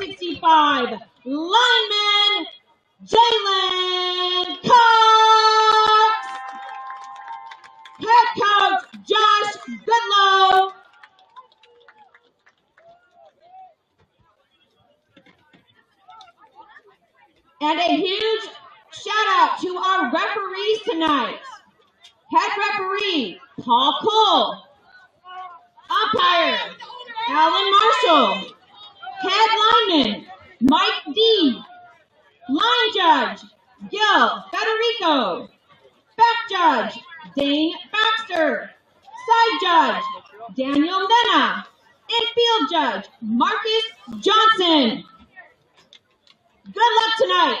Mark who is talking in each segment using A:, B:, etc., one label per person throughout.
A: 65, lineman Jalen Cox. Head coach Josh Goodlow. And a huge shout out to our referees tonight. Head referee Paul Cole. Umpire Alan Marshall. Head lineman Mike D. Line judge Gil Federico. Back judge Dane Baxter. Side judge Daniel Mena. And field judge Marcus Johnson. Good luck tonight.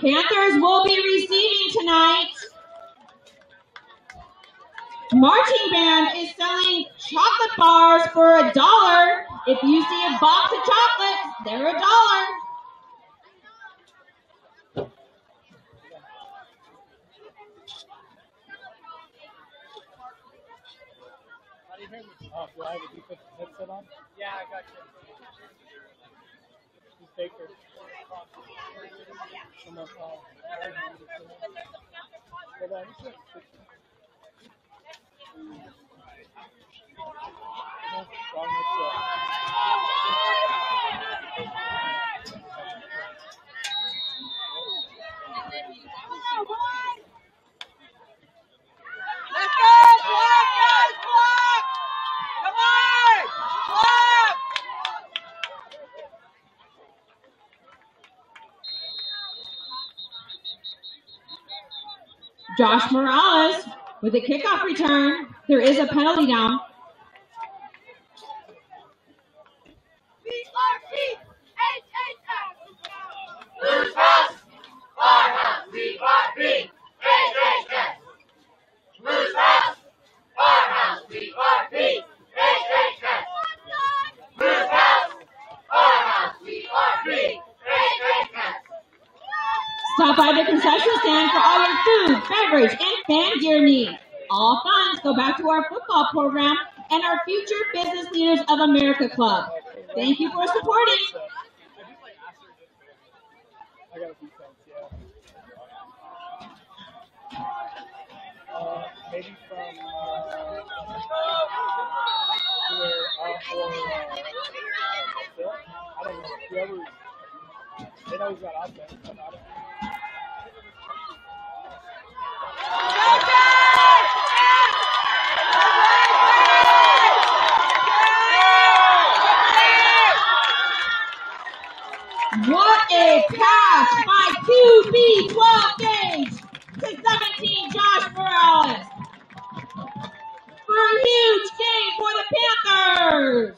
A: Panthers will be receiving tonight. Marching band is selling chocolate bars for a dollar. If you see a box of chocolates, they're a dollar.
B: Yeah, I got you.
C: uma Nossa,
A: Josh Morales with a kickoff return. There is a penalty down. And fan gear needs. All funds go back to our football program and our Future Business Leaders of America Club. Thank you for supporting.
B: Uh, maybe from uh, either uh, or uh, I don't know. Whoever. They know he's got but I don't.
A: What a pass by QB 12 gauge to 17 Josh Morales. For a huge game for the Panthers.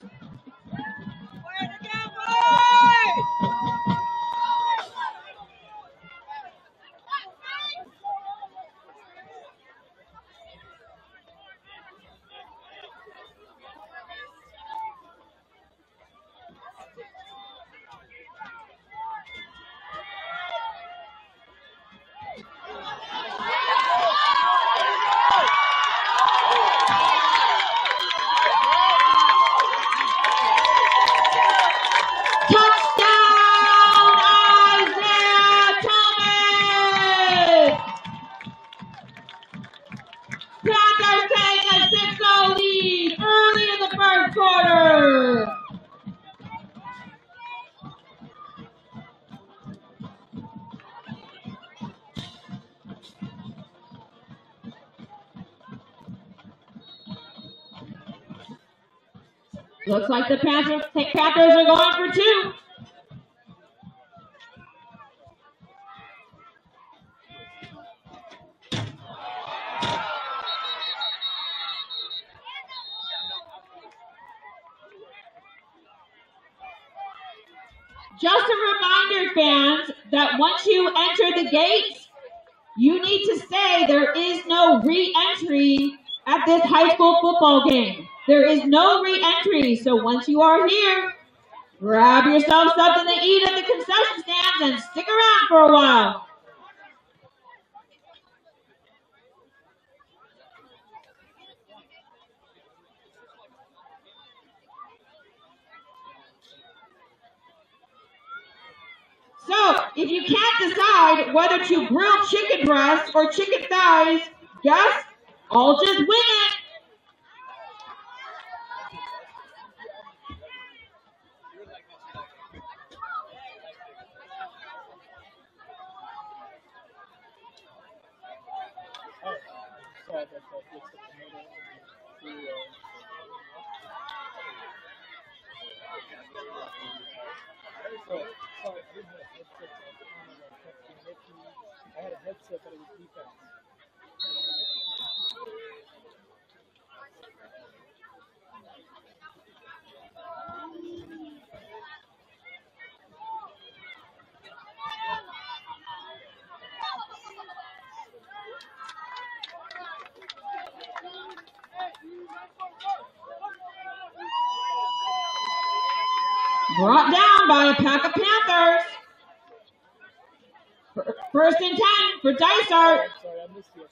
A: Looks like the Panthers, Panthers are going for two. Just a reminder, fans, that once you enter the gates, you need to say there is no re-entry at this high school football game. There is no re-entry, so once you are here, grab yourself something to eat at the concession stands and stick around for a while. So, if you can't decide whether to grill chicken breast or chicken thighs, just, I'll just wing it.
B: Oh, sorry about that. It's the tomato and the, uh, Oh, sorry, I didn't have a headset. so I was texting Nikki. I had a headset, but it was defense.
A: Brought down by a pack of Panthers. First and 10 for Dysart.
B: Sorry, I missed you. Sorry.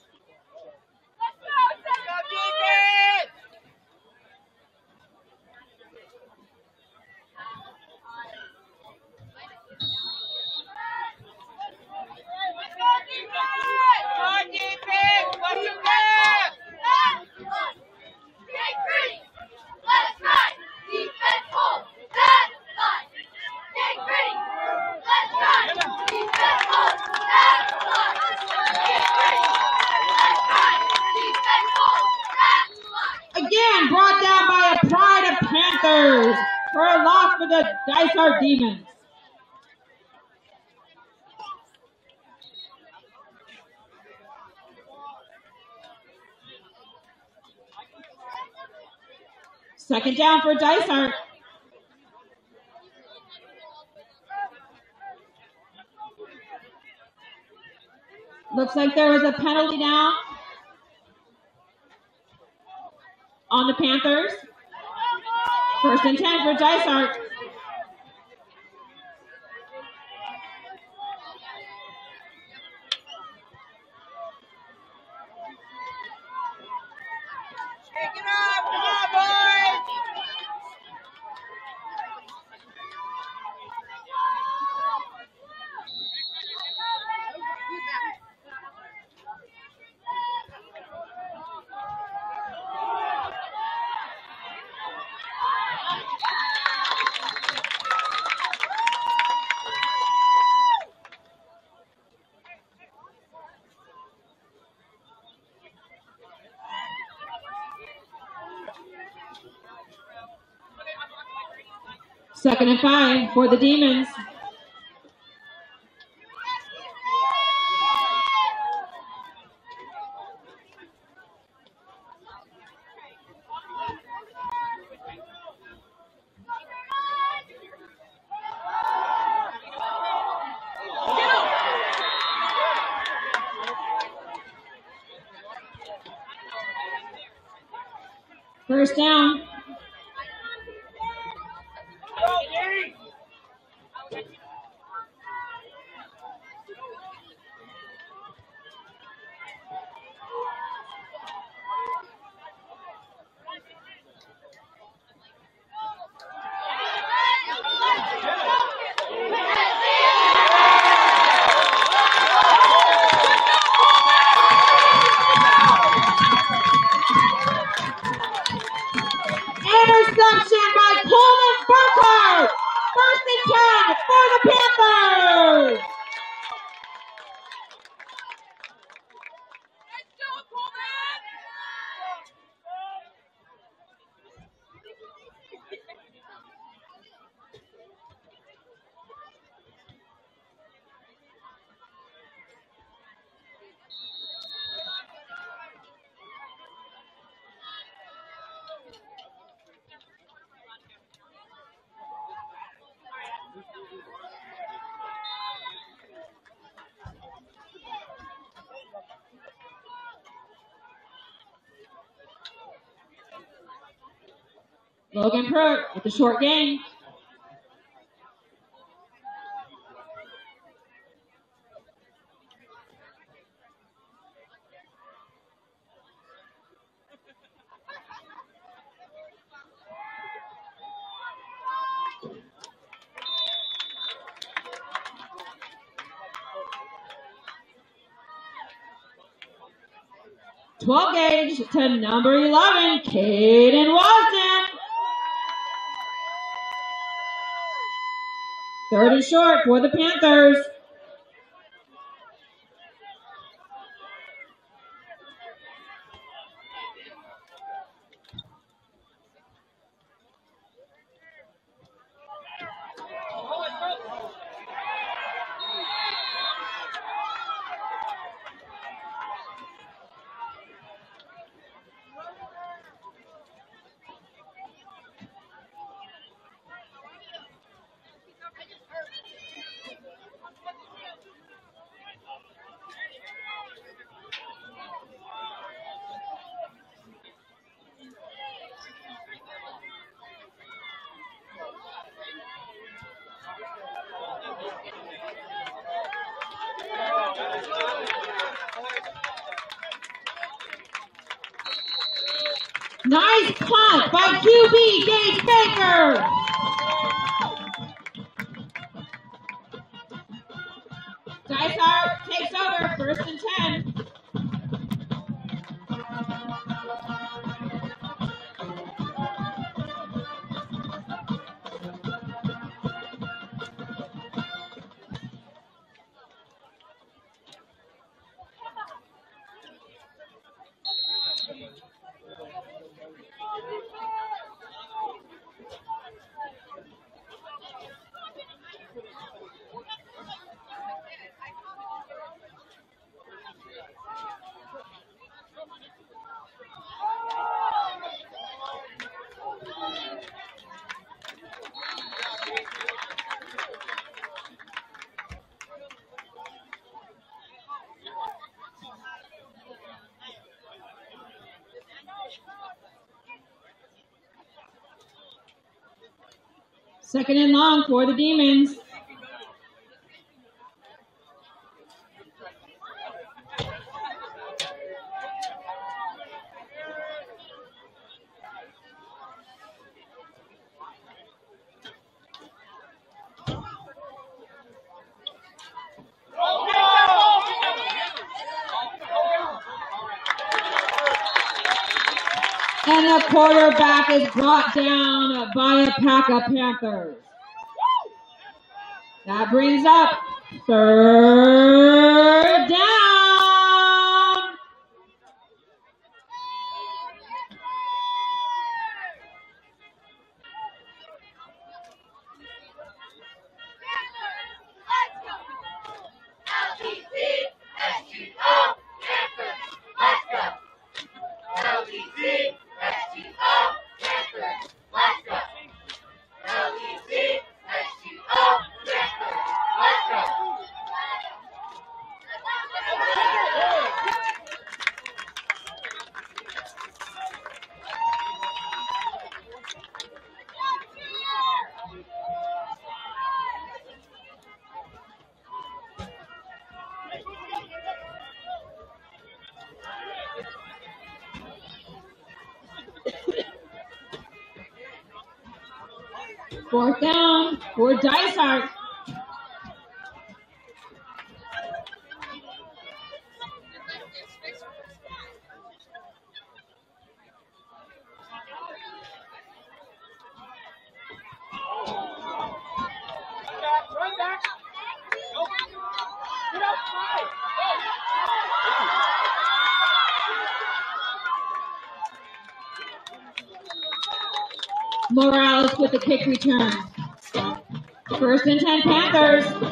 A: Again, brought down by a pride of Panthers for a loss for the Dysart Demons. Second down for Dysart. Looks like there was a penalty down on the Panthers. First and 10 for Dysart. Second and five for the Demons. Logan Pruitt with the short game. Twelve gauge to number eleven, Caden Watson. Thirty short for the Panthers. Second and long for the Demons. And the quarterback is brought down by a pack of Panthers. That brings up third with the kick return. First and 10 Panthers.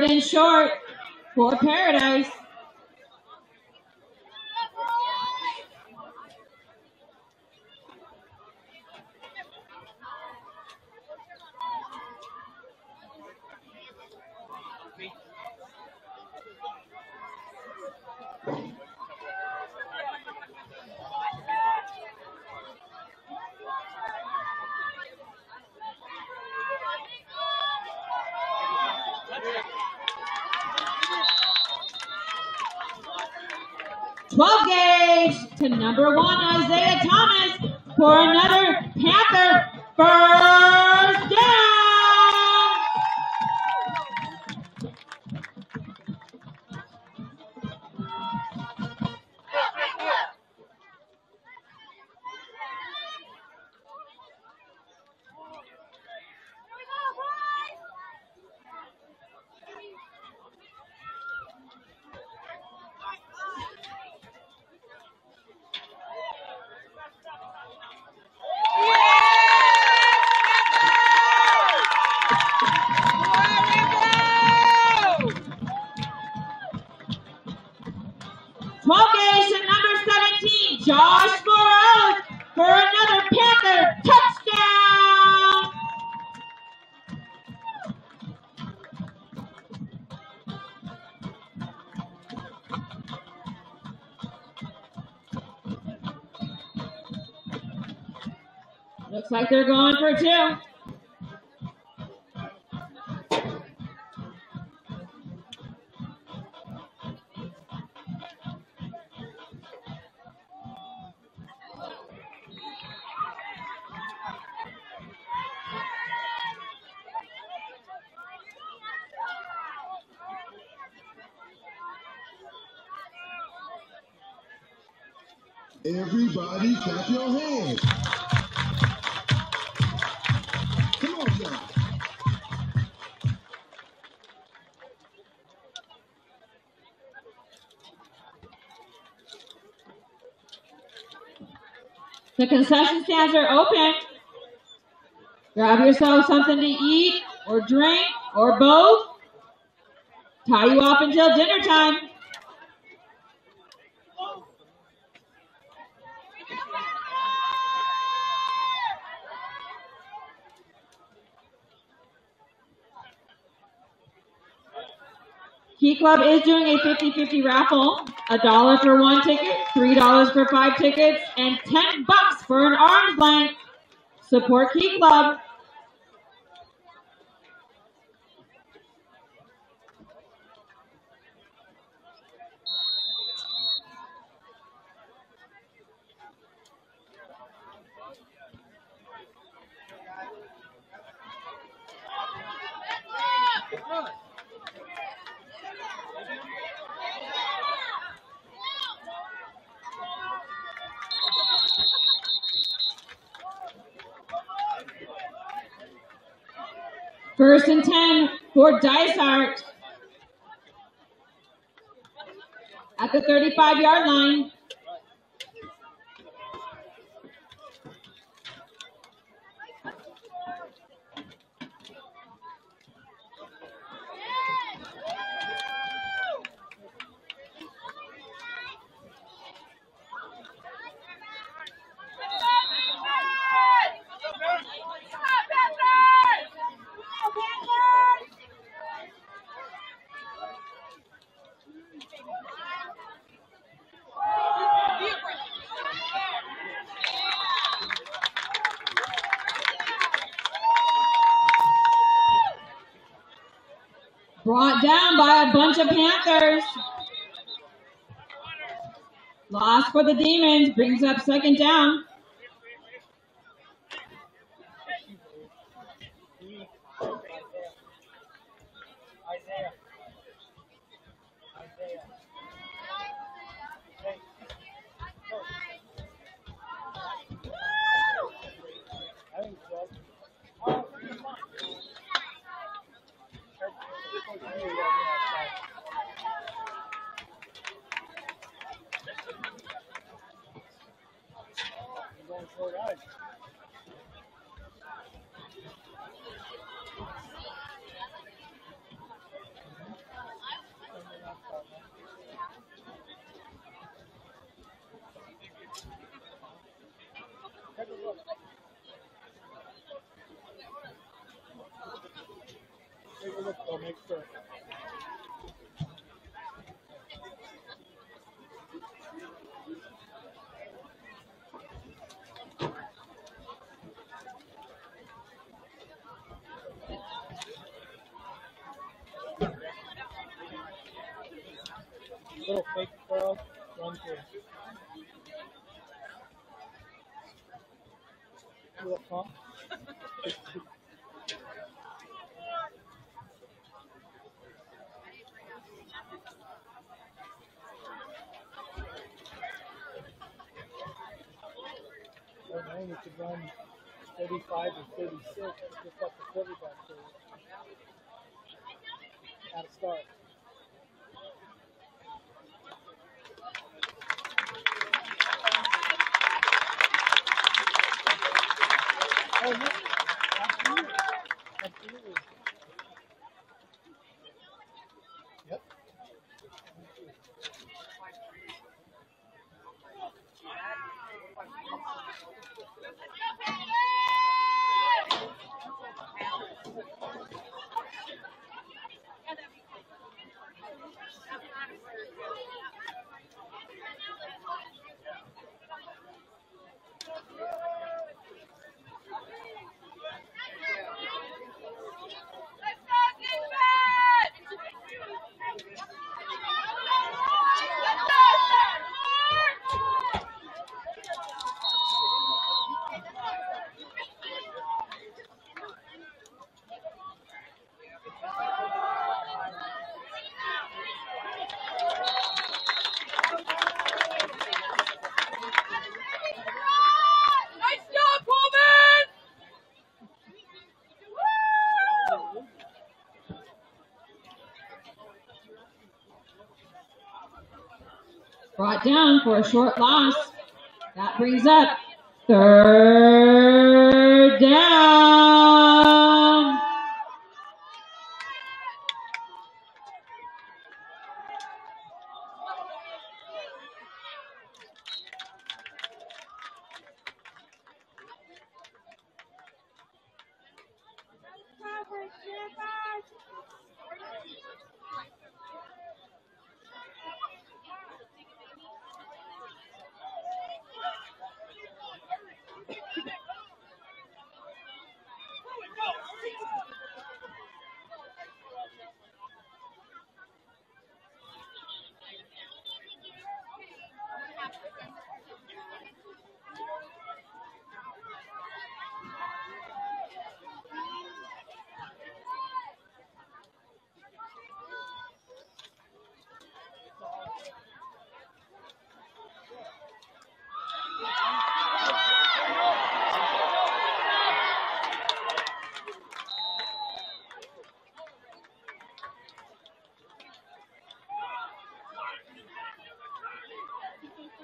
A: Third short for Paradise. Twelve gauge to number one Isaiah Thomas
D: Everybody clap your hands. Come on now.
A: The concession stands are open. Grab yourself something to eat or drink or both. Tie you off until dinner time. Key Club is doing a 50-50 raffle. A dollar for one ticket, three dollars for five tickets, and ten bucks for an arms length. Support Key Club. First and ten for Dysart. at the 35 yard line. Brought down of Panthers. Loss for the Demons brings up second down.
B: Isaiah. Isaiah. Hey. Go. I think so. Oh, you're fine. Coach, you, yeah, yeah, fine. You're going short eyes. Take a look. Take a look make. Little fake throw, run through. Little pump. Or now you could run 35 or 36, just like the quarterback. At a start. Oh, yeah. Absolutely. Absolutely.
A: Brought down for a short loss. That brings up third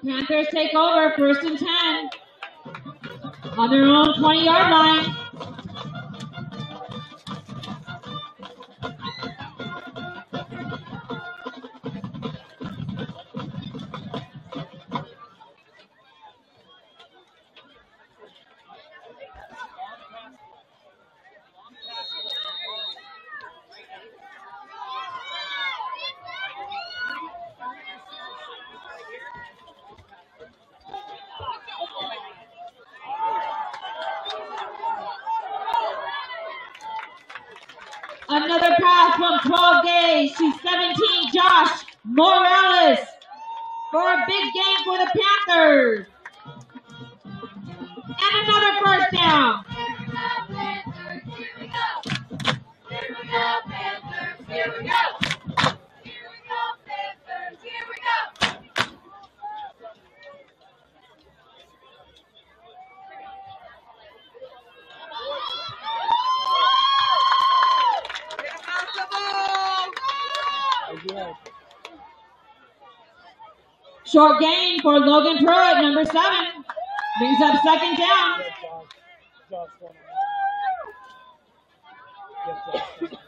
A: Panthers take over first and 10 on their own 20 yard line. 17. Josh Morales for a big game for the Panthers. Short gain for Logan Pruitt, number seven. Brings up second down.
B: Good job. Josh one on one. Good job.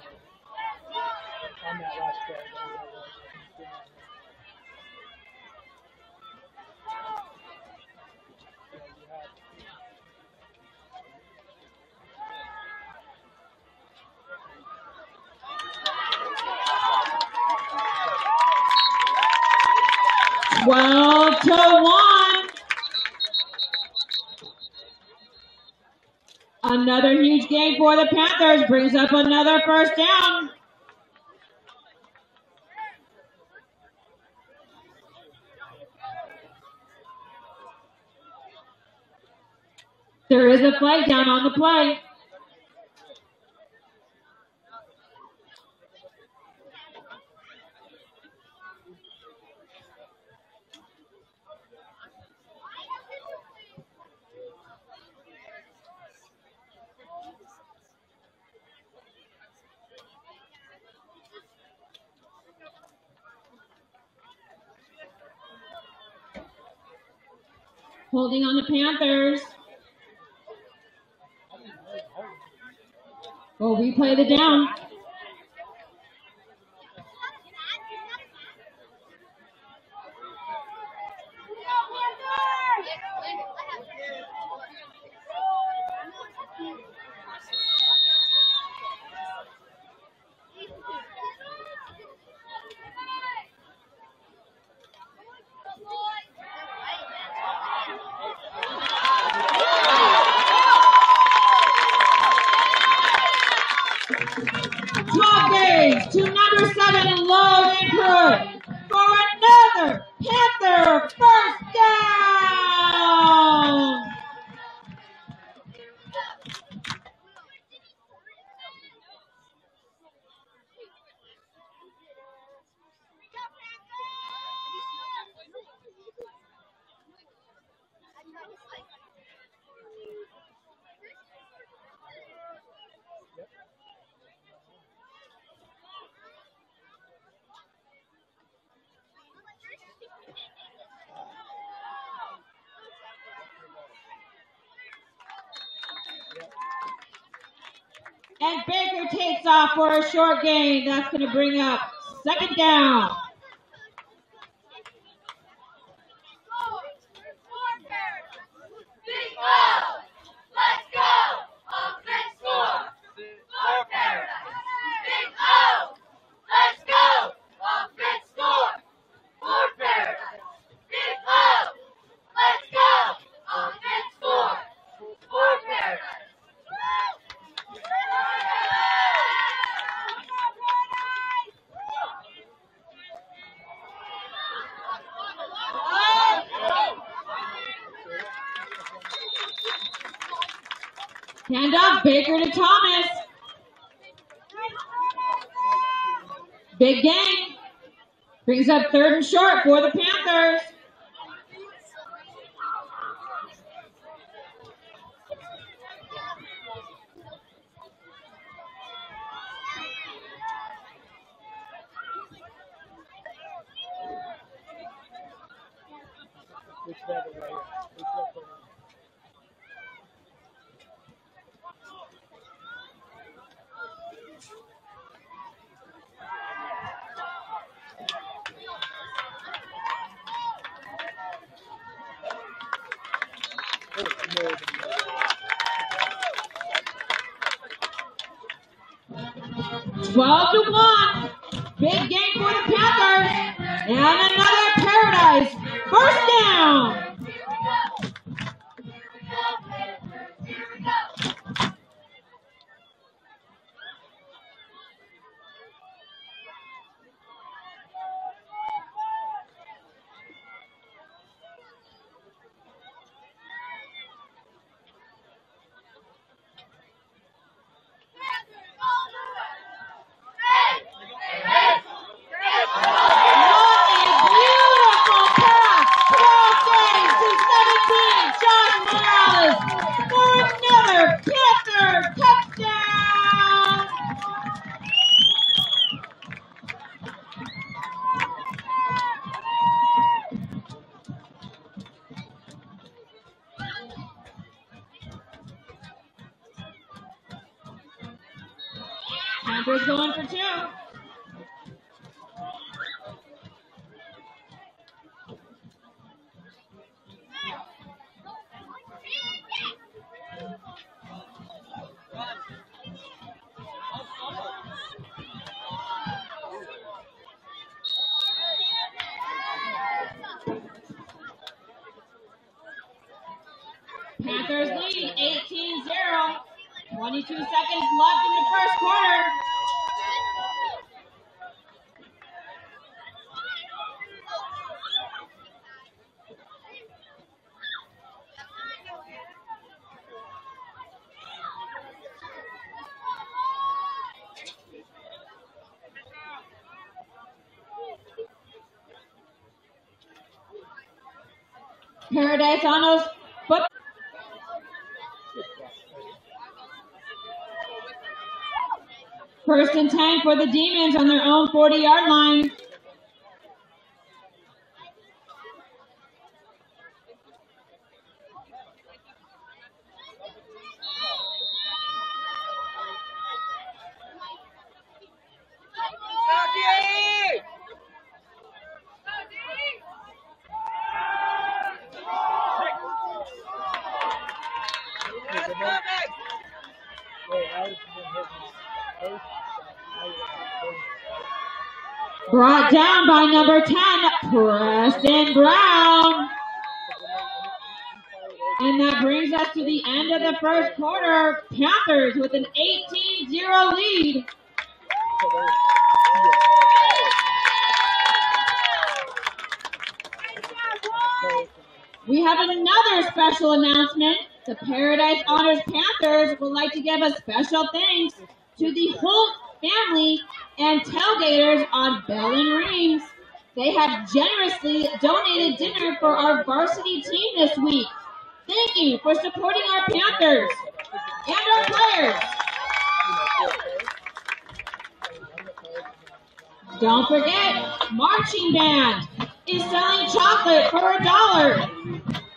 B: On that last play. Yeah, you had-
A: Twelve to one. Another huge game for the Panthers brings up another first down. There is a flag down on the play. Holding on the Panthers. We'll replay the down. Twelve days to number seven, Logan Pruitt for another Panther first down. And Baker takes off for a short gain. That's going to bring up second down.
E: Let's go! Offense score! For Paradise! Big O! Let's go! Offense score! For Paradise! Big O! Let's go! Offense score! For Paradise!
A: Hand off Baker to Thomas. Big game. Up third and short for the 22 seconds left in the first quarter. Paradise those foot. First and 10 for the Demons on their own 40 yard line.
C: Saki! Yes, coming!
B: Wait, I was gonna hit this first shot. Now you're going
A: Brought down by number 10, Preston Brown. And that brings us to the end of the first quarter. Panthers with an 18-0 lead. We have another special announcement. The Paradise Honors Panthers would like to give a special thanks to the Holt family and tailgaters on Bell and Rings. They have generously donated dinner for our varsity team this week. Thank you for supporting our Panthers and our players. Don't forget, marching band is selling chocolate for a dollar.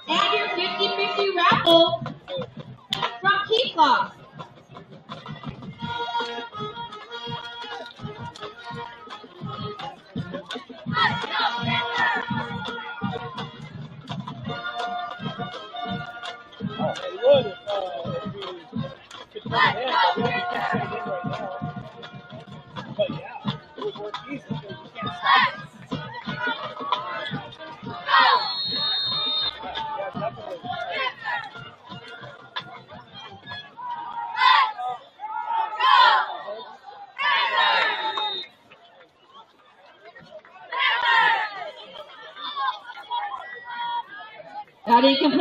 A: And your 50-50 raffle from Clock.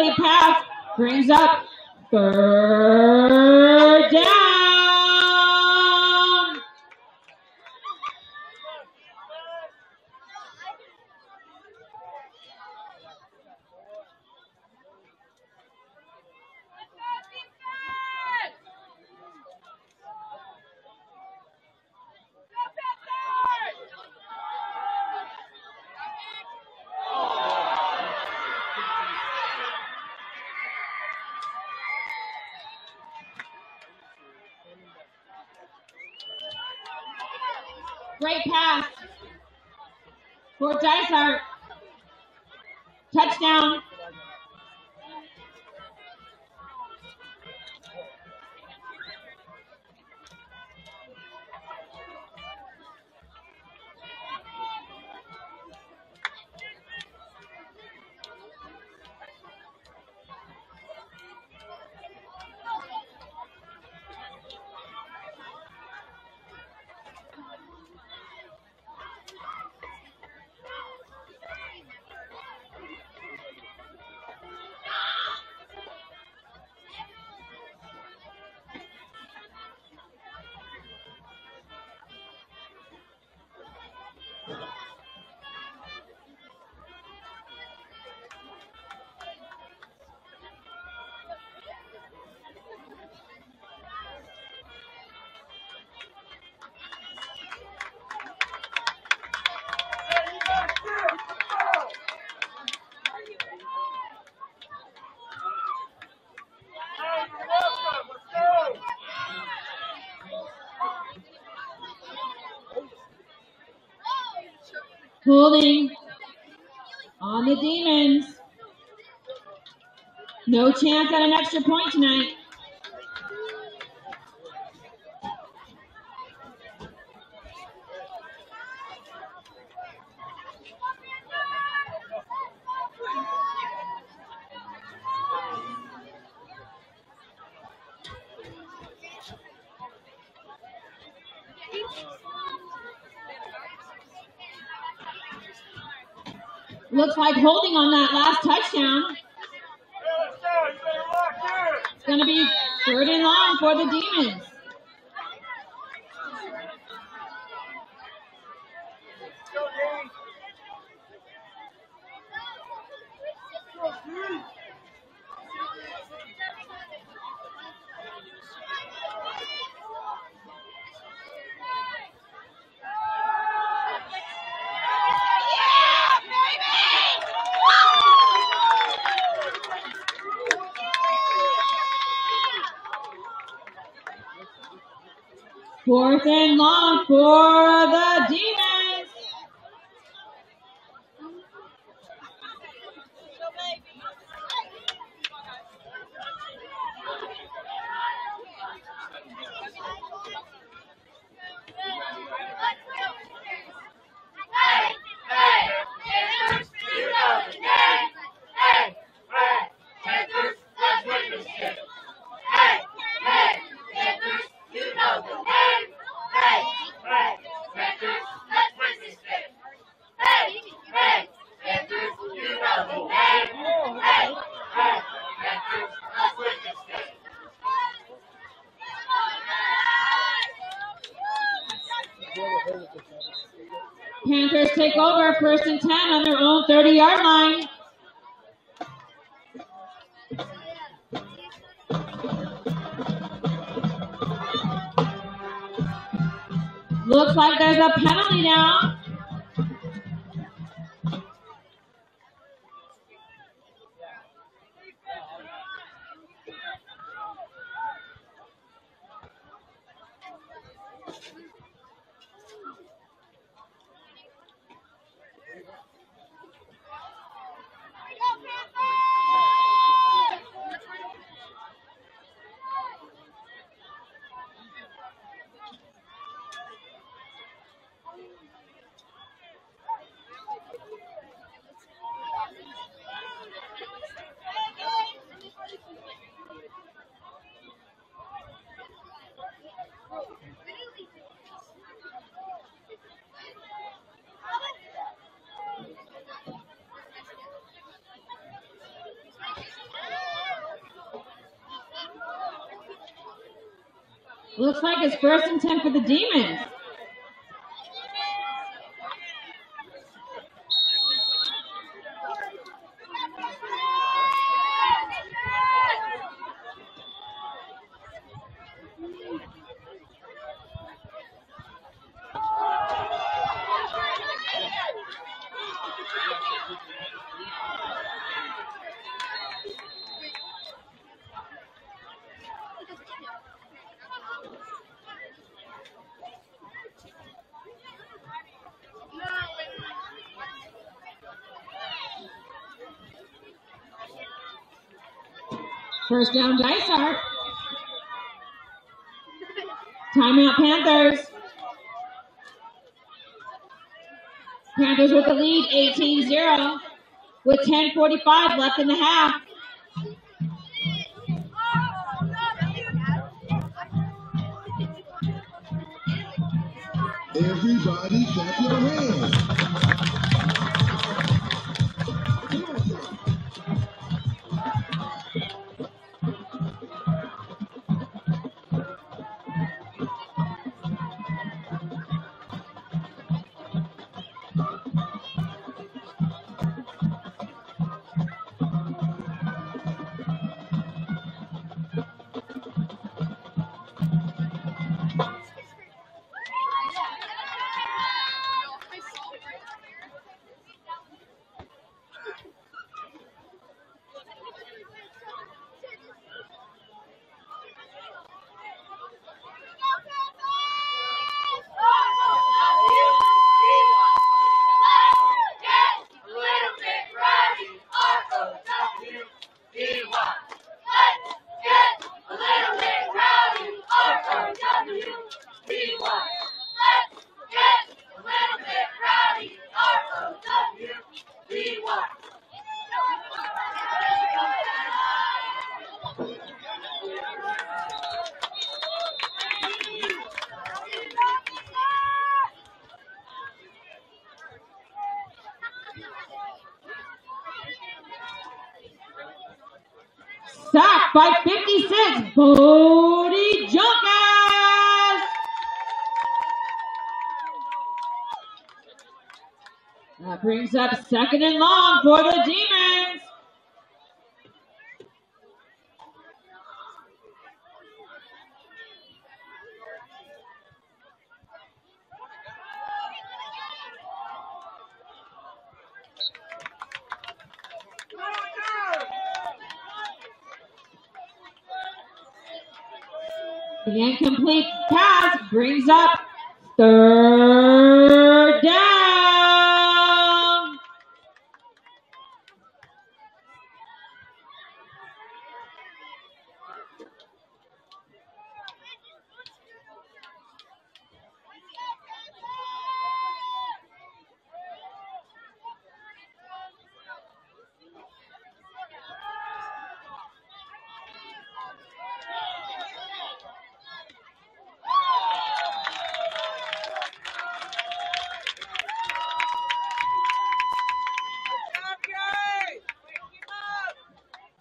A: Incomplete pass. Brings up. Third Holding on the Demons. No chance at an extra point tonight. Looks like holding on that last touchdown. It's going to be third and long for the Demons. Fourth and long for the Demons.
E: Hey, hey, Panthers, you know the name. Hey, hey, Panthers, let's win this game. Hey, hey, Panthers, you know the name. Hey, hey, Panthers, let's win this game. Hey, hey, Panthers, you know the name. Hey, hey, Panthers, let's win this game.
A: Panthers take over first and 10 on their own 30 yard line. Looks like there's a penalty now. Looks like it's first and 10 for the Demons. First down, Dysart. Timeout, Panthers. Panthers with the lead, 18-0, with 10.45 left in the half.
D: Everybody your
A: by 56, Bodie Junkas. That brings up second and long for the Demons. The incomplete pass brings up third down.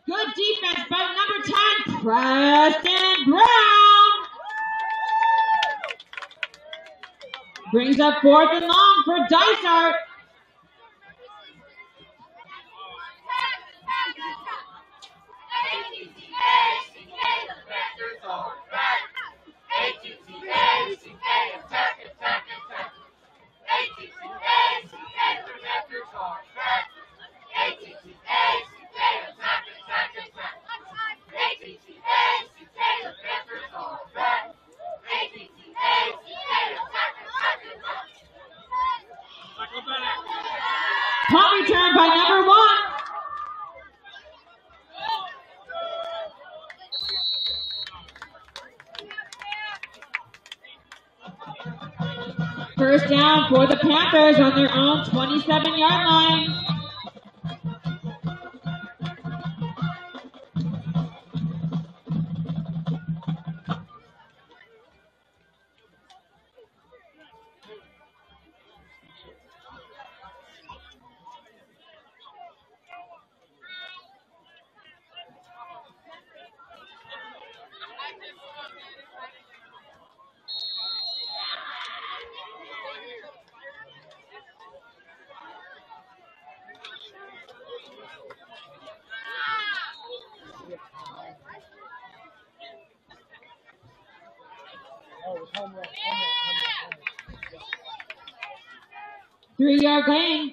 A: Good defense by number 10, Preston Brown. Brings up fourth and long for Dysart. Punt return by number one. First down for the Panthers on their own 27 yard line.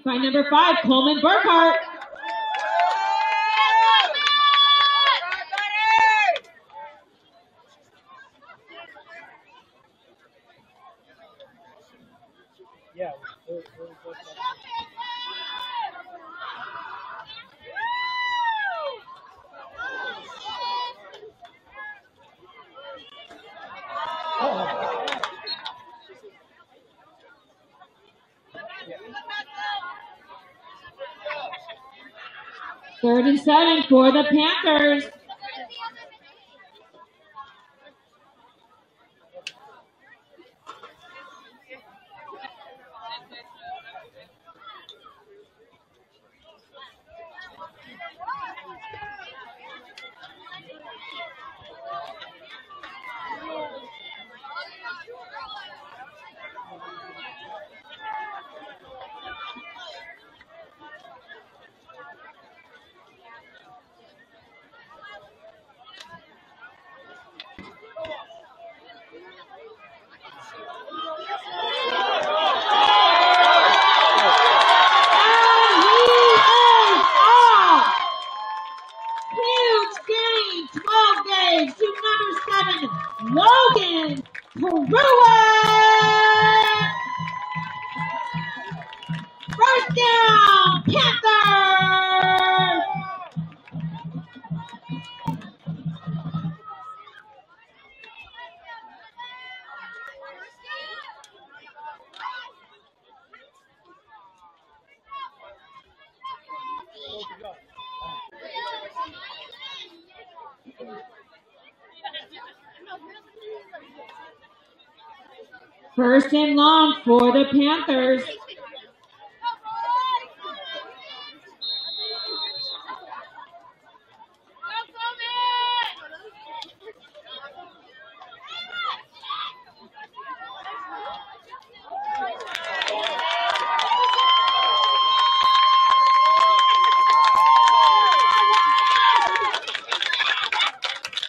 A: By number five, Coleman Burkhart. And seven for the Panthers. For the Panthers.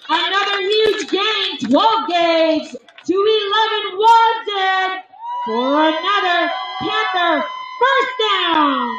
A: Another huge gain, 12 gauge to 11 Wasden for another Panther first down.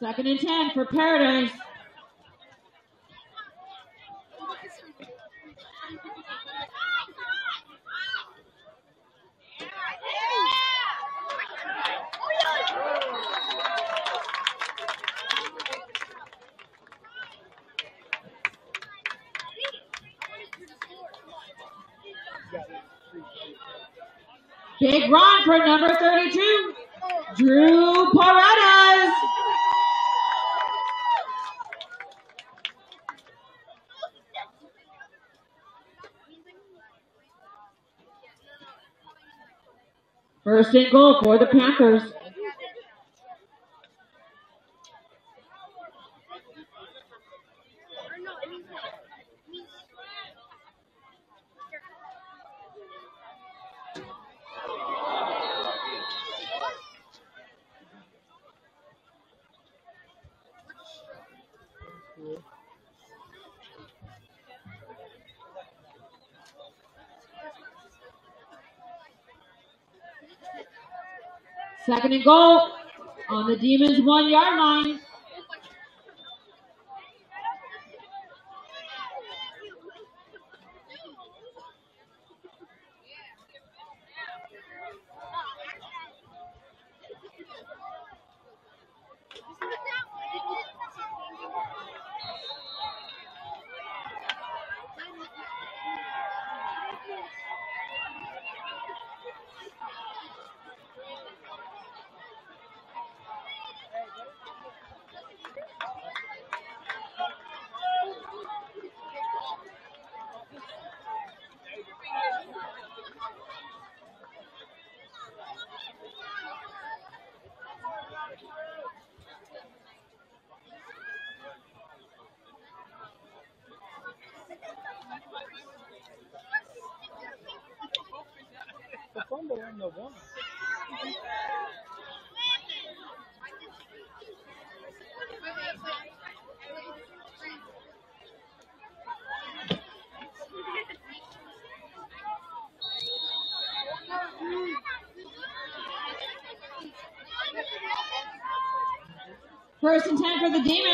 A: Second and 10 for Paradise. Big run for number 32, Drew First and goal for the Panthers. Second and goal on the Demons one yard line.
B: The fumble on the one.
A: First and 10 for the Demons.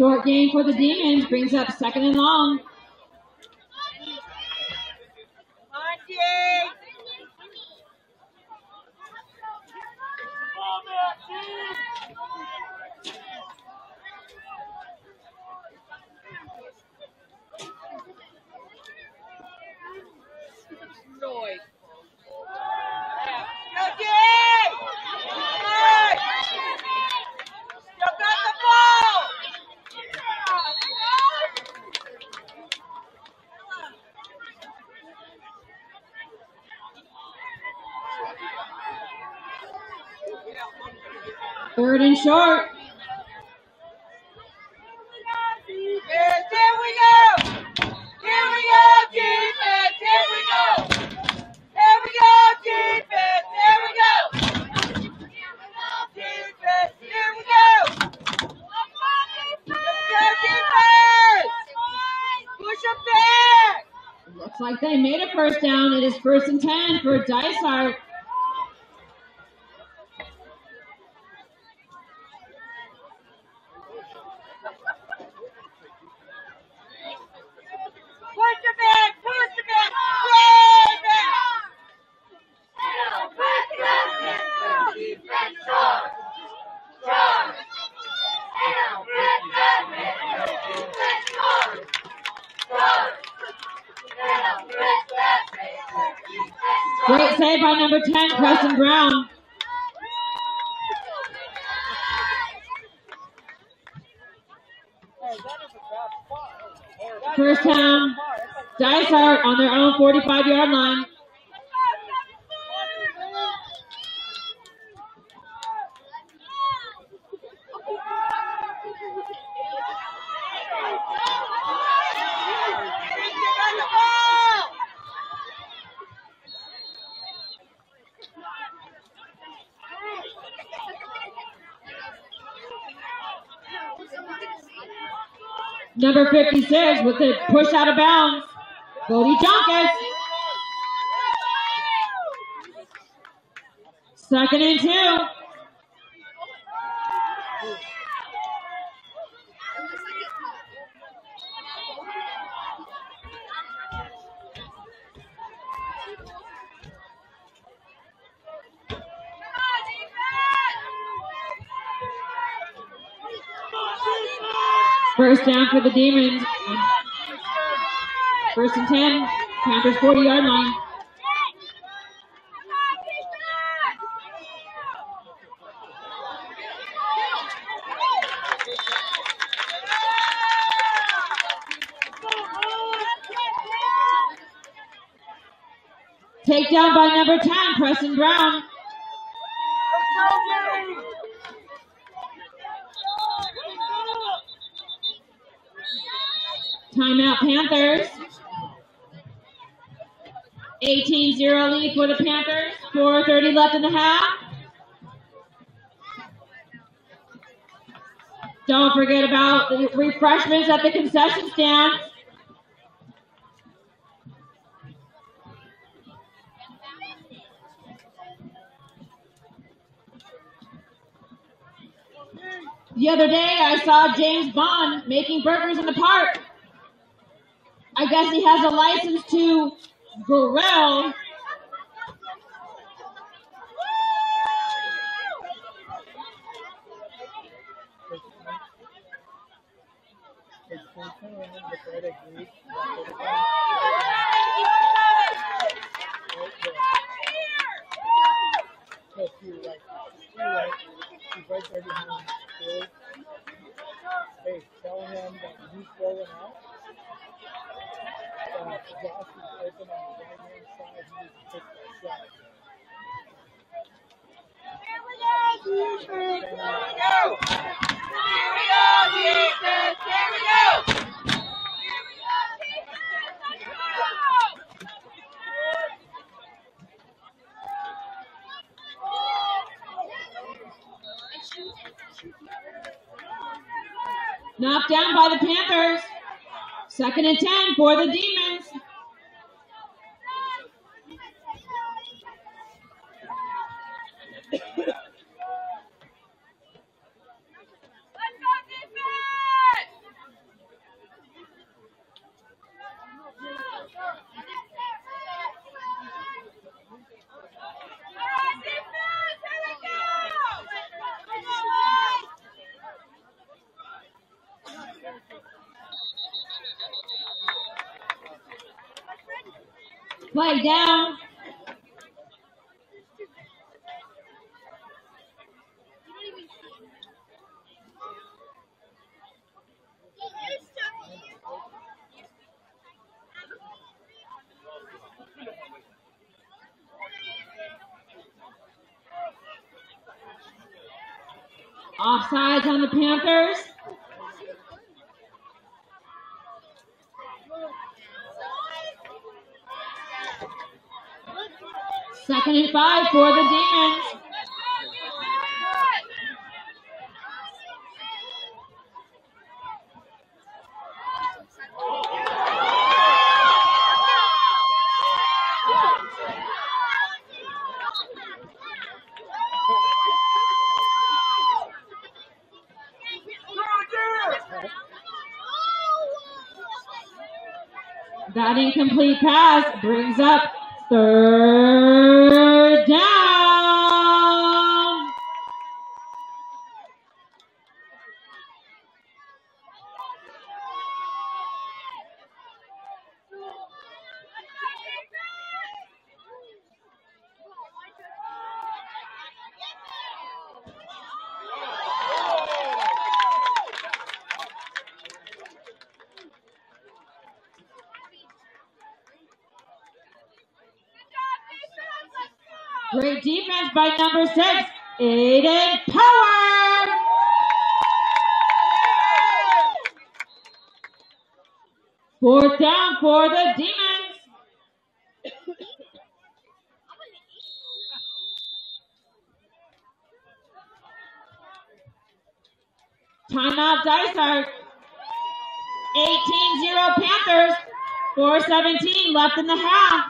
A: Short game for the Demons brings up second and long.
C: Monty. Noise. Monty. Good. Still got the ball.
A: Third and short.
C: Yes, here we go. Here we go, defense. Here we go. Here we go, defense. Here we go. Defense. Here we go. Let's go, defense. Push them back.
A: Looks like they made a first down. It is first and 10 for Dysart.
C: Push them back. Push them back. Way back.
A: Great save by number 10, Preston Brown.
B: Hey, that is a bad spot. Or that-
A: First down. Dysart on their own 45 yard line. Number 56 with it pushed out of bounds. Bodie Jonkis. Second and two. First down for the Demons. First and 10. Panthers 40 yard line. Number 10, Preston Brown. Timeout Panthers. 18-0 lead for the Panthers. 4.30 left in the half. Don't forget about the refreshments at the concession stand. The other day, I saw James Bond making burgers in the park. I guess he has a license to grill.
B: It's 14, the
A: happening time for the demon. down. pass brings up third. by number six, Aiden Power. Fourth down for the Demons. Timeout Dysart. 18-0 Panthers. 4.17 left in the half.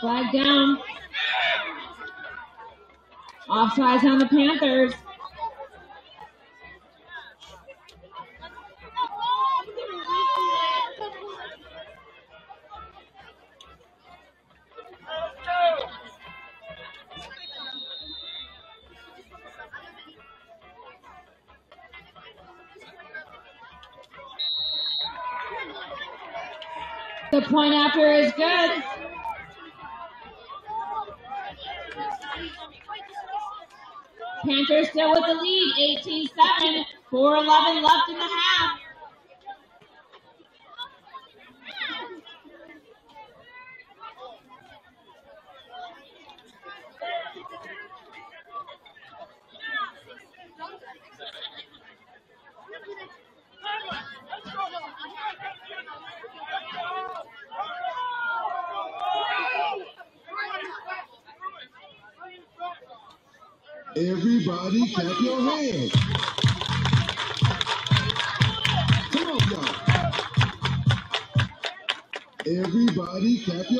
A: Flag down. Offsides on the Panthers.
D: Everybody, clap your hands. Come on, y'all. Everybody clap your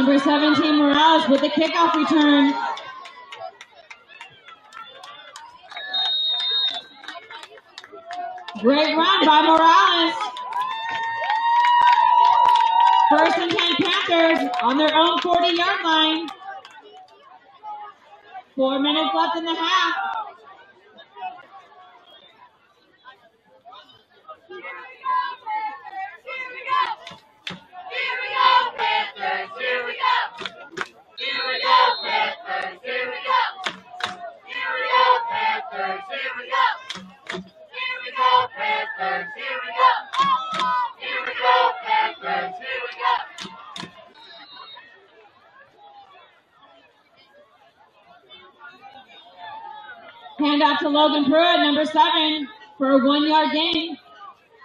D: Number 17, Morales with the kickoff return. Great run by Morales. First and 10 Panthers on their own 40-yard line. Four minutes left in the half.
A: Logan Pruitt, number seven, for a one-yard gain.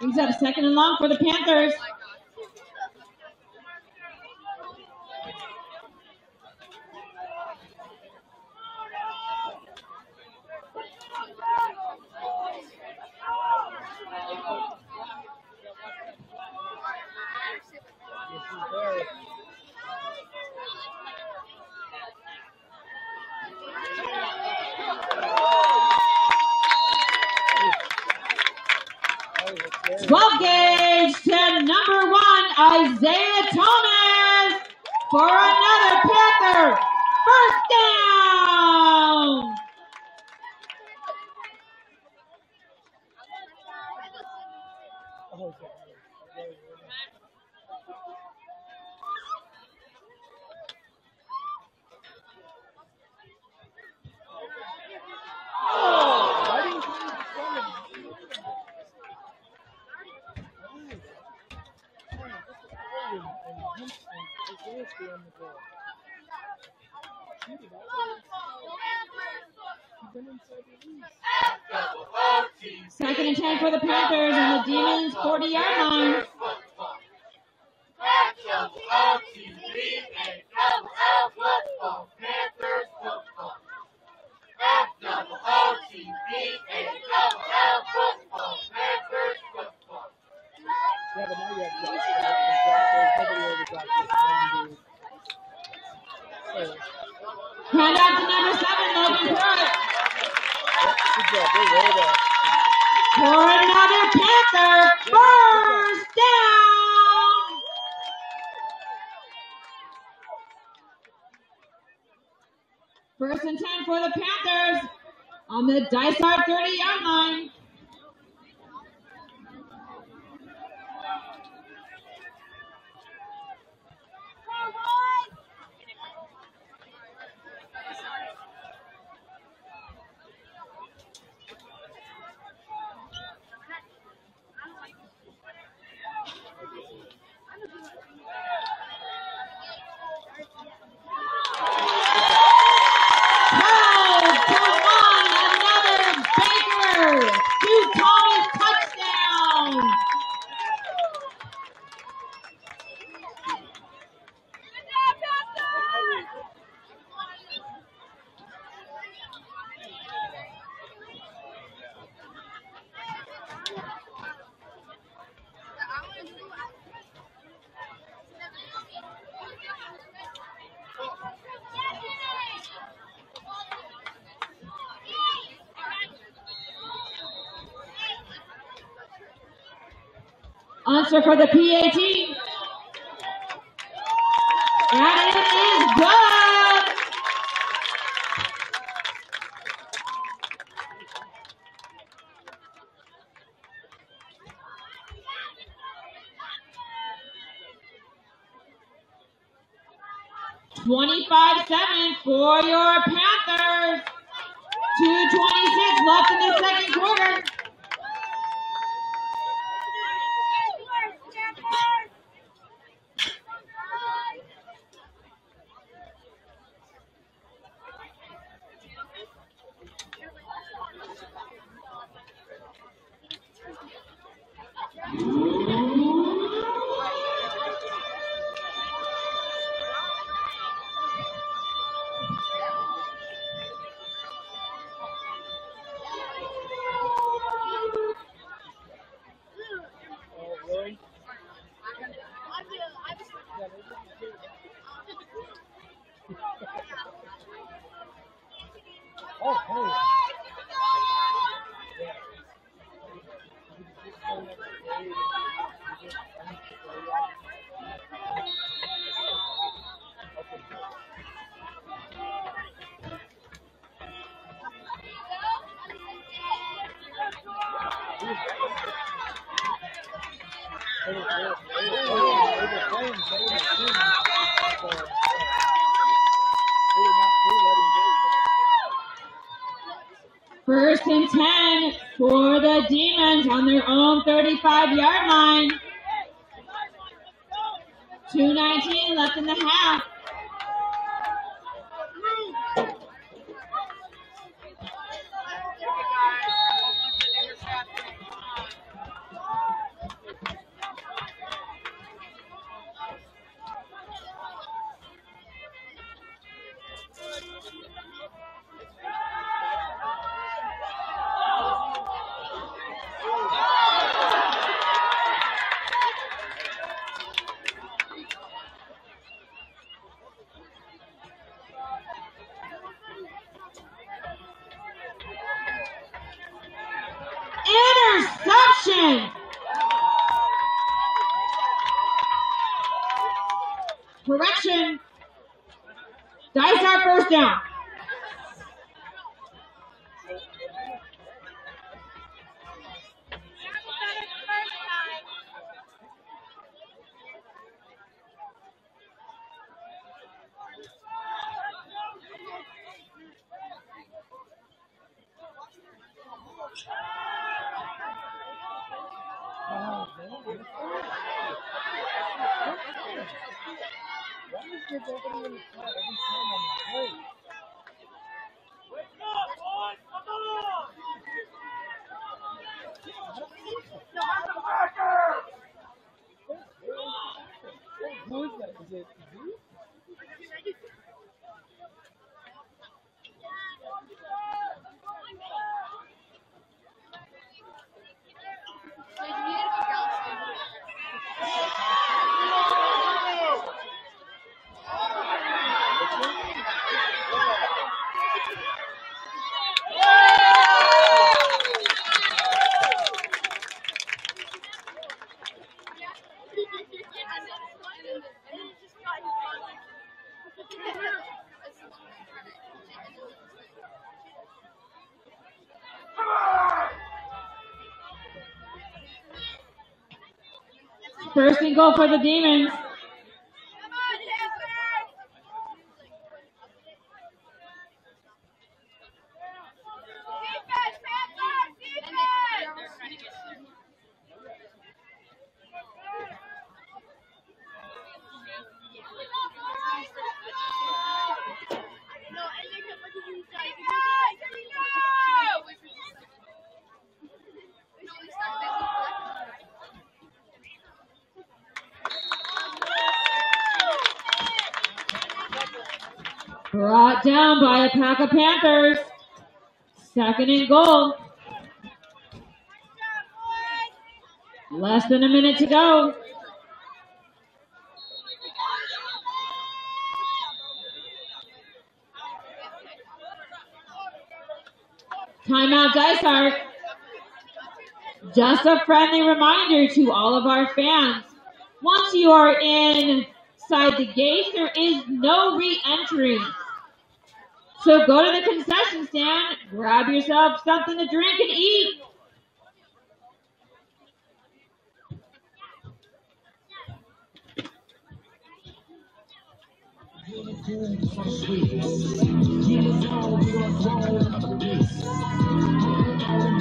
A: Brings up second and long for the Panthers. Answer for the PAT. And it is good. Twenty-five seven for your five yard line. First
F: and goal for the Demons. Brought down by a pack of Panthers. Second and goal. Less than a minute to go. Timeout Dysart. Just a friendly reminder to all of our fans. Once you are inside the gate, there is no re-entry. So go to the concession stand, grab yourself something to drink and eat.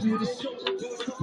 F: Sacked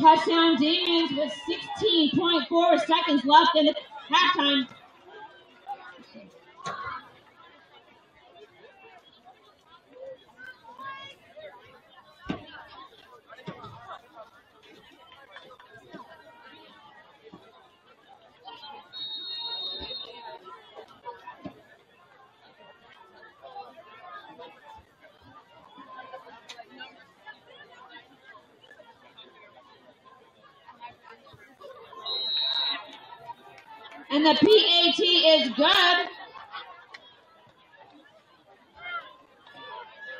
F: Touchdown Demons with 16.4 seconds left in the halftime. And the PAT is good.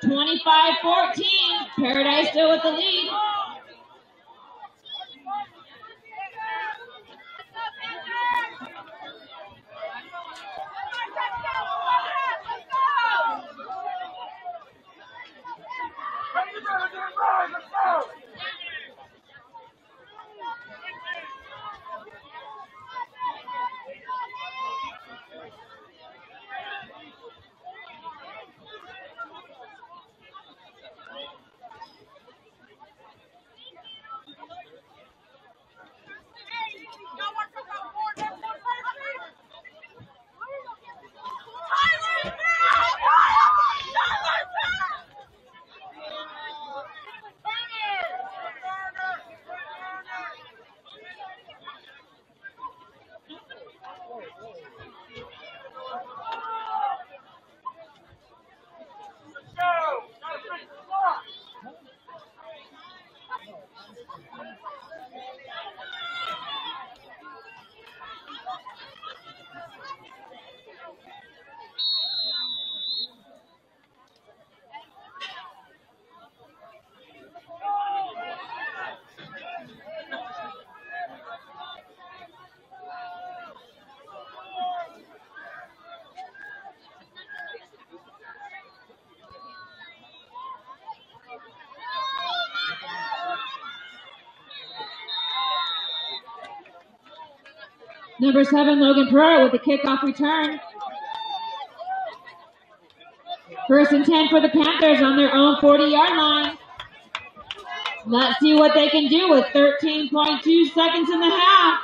F: 25-14. Paradise still with the lead.
A: Number seven, Logan Pereira with the kickoff return. First and 10 for the Panthers on their own 40 yard line. Let's see what they can do with 13.2 seconds in the half.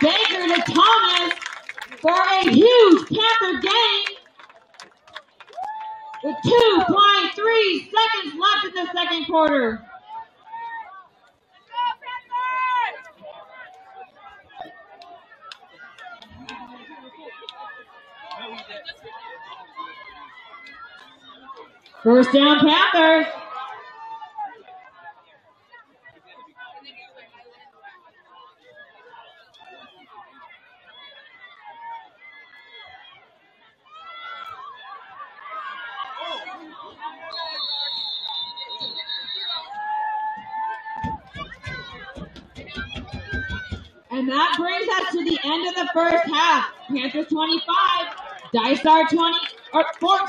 A: Baker to Thomas for a huge Panther gain. With 2.3 seconds left in First down Panthers. And that brings us to the end of the first half. Panthers 25, Dysart 20 or 14.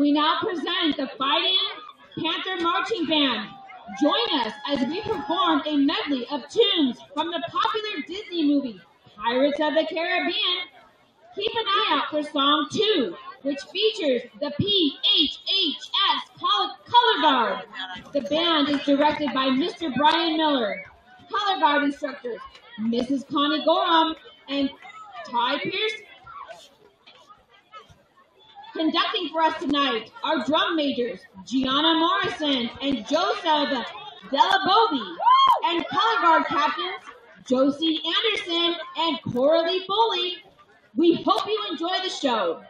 A: We now present the Fighting Panther Marching Band. Join us as we perform a medley of tunes from the popular Disney movie Pirates of the Caribbean. Keep an eye out for Song 2, which features the PHHS Color Guard. The band is directed by Mr. Brian Miller. Color Guard instructors, Mrs. Connie Gorham and Ty Pierce. Conducting for us tonight are drum majors Gianna Morrison and Joseph Delabobi, and color guard captains Josie Anderson and Coralie Foley. We hope you enjoy the show.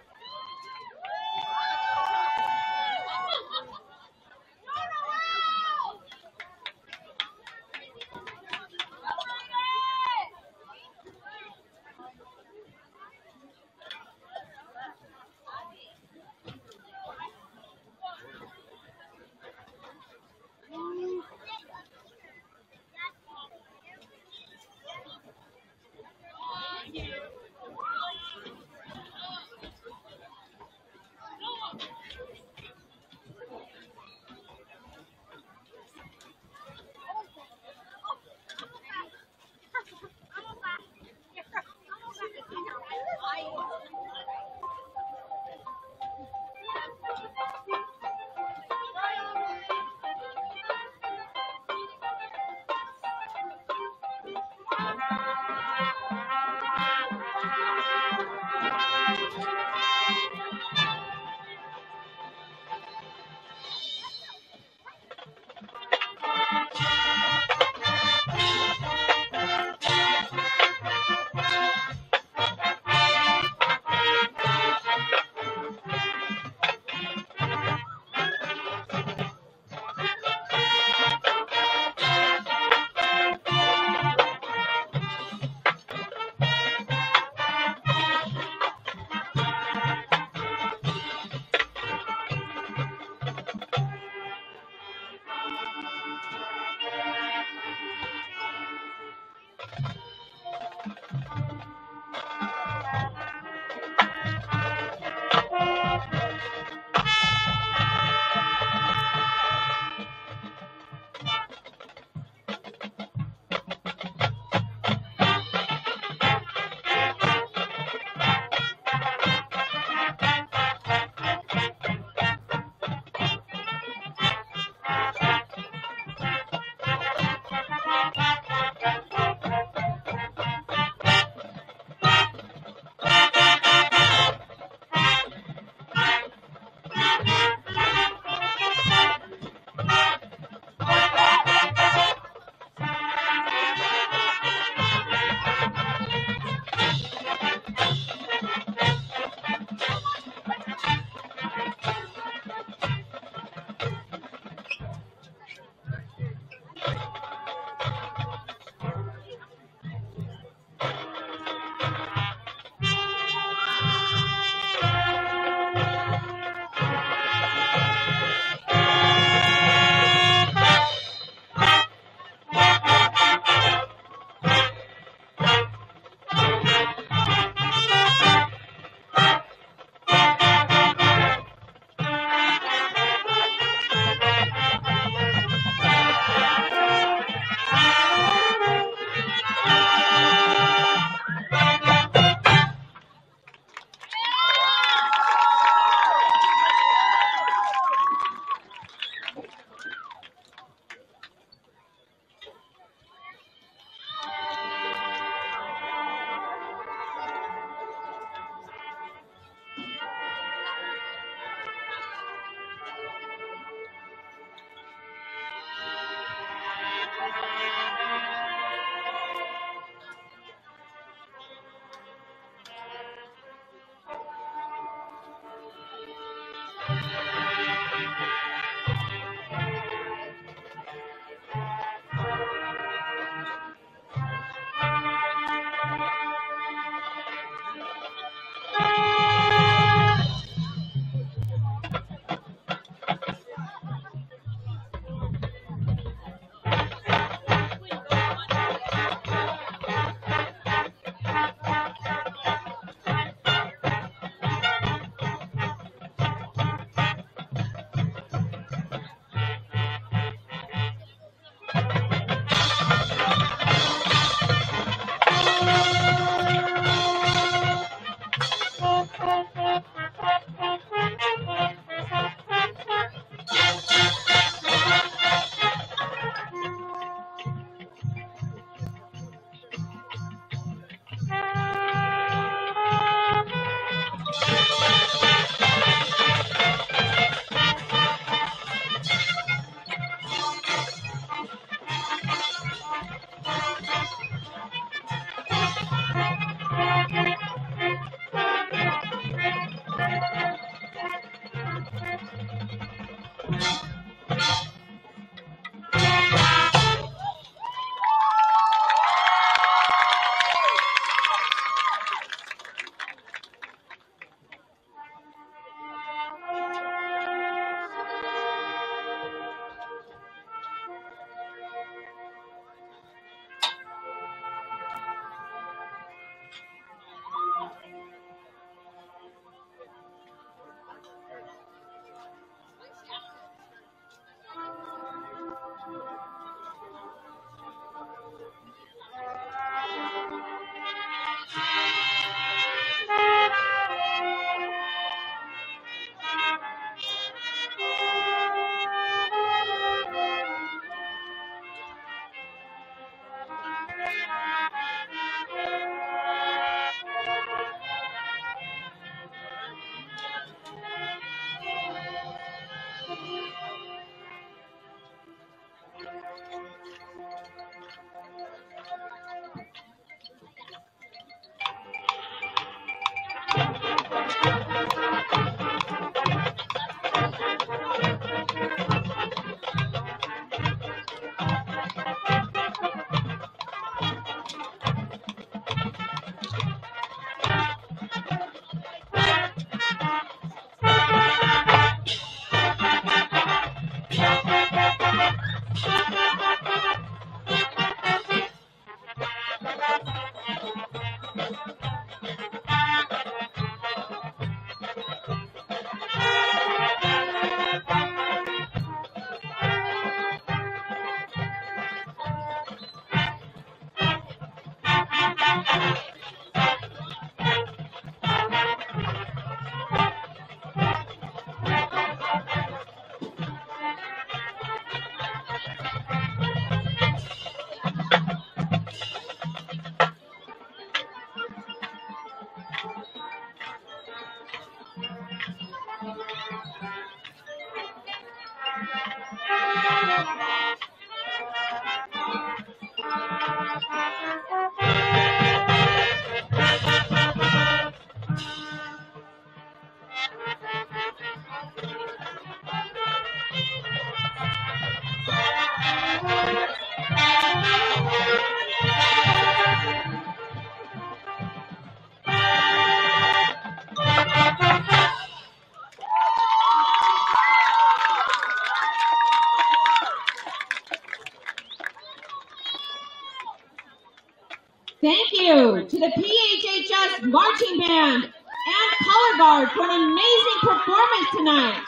A: To the PHHS Marching Band and Color Guard for an amazing performance tonight.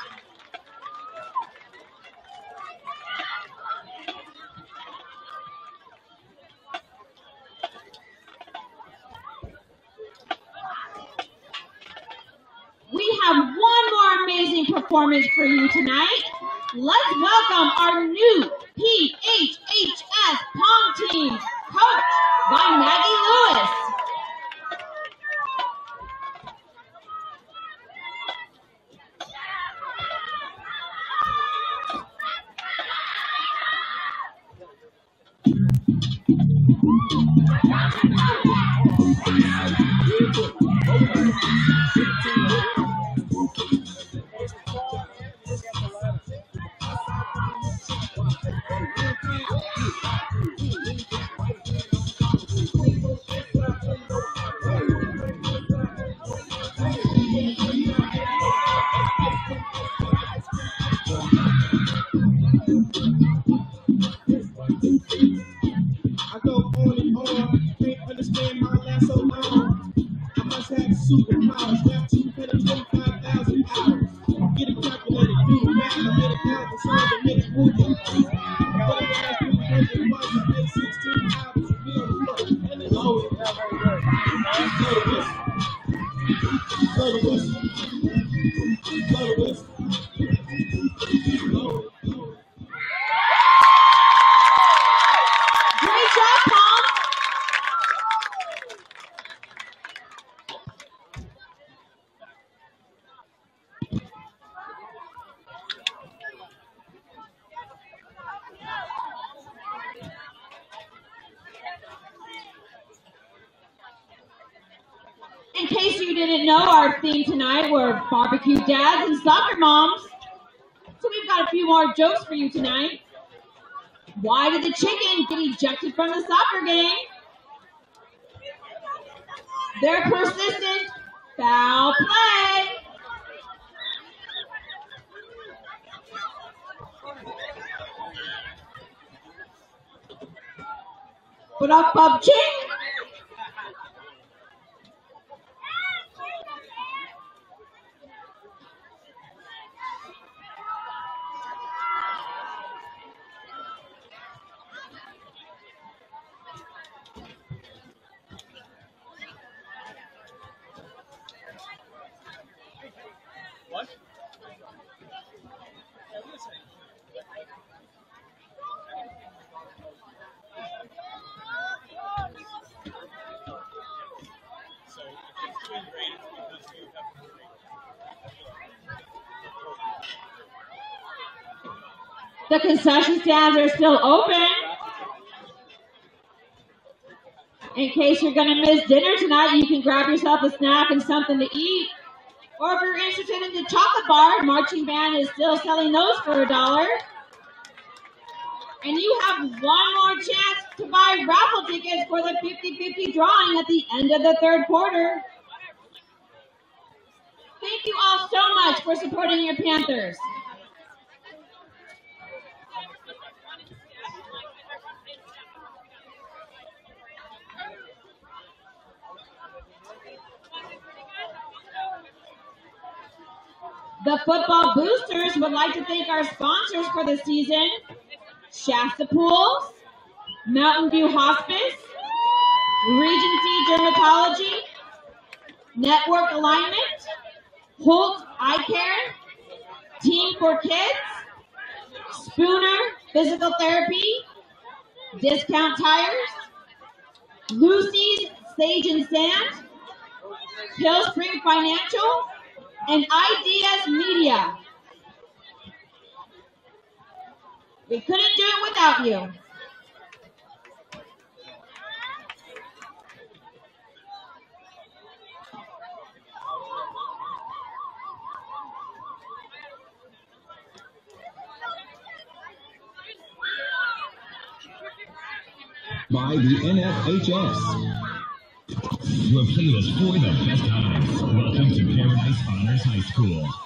A: We have one more amazing performance for you tonight. More jokes for you tonight. Why did the chicken get ejected from the soccer game? They're persistent. Foul play. But up, up.
B: What? So if it's twin grade, it's because you have to grade.
A: The concession stands are still open. In case you're going to miss dinner tonight, you can grab yourself a snack and something to eat. Or if you're interested in the chocolate bar, Marching Band is still selling those for a dollar. And you have one more chance to buy raffle tickets for the 50-50 drawing at the end of the third quarter. Thank you all so much for supporting your Panthers. The football boosters would like to thank our sponsors for the season. Shasta Pools, Mountain View Hospice, Regency Dermatology, Network Alignment, Holt Eye Care, Team for Kids, Spooner Physical Therapy, Discount Tires, Lucy's Sage and Sand, Hill Spring Financial, and Ideas Media. We couldn't do it without you.
F: by the NFHS. Your playlist for the best times. Welcome to Paradise Honors High School.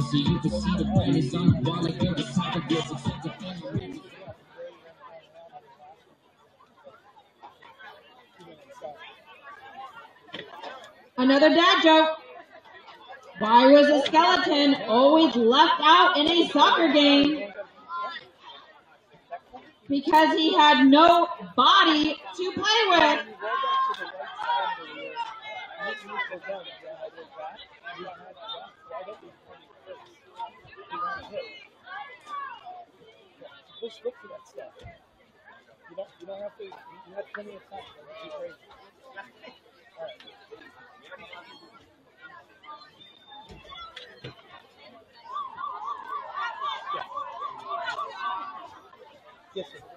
G: So you can see the on the wall like except
A: Another dad joke. Why was a skeleton always left out in a soccer game? Because he had no body to play with.
B: Just look for that stuff. You don't, you don't have to, you have plenty of time. Don't be crazy. All right. Yeah. Yes, sir.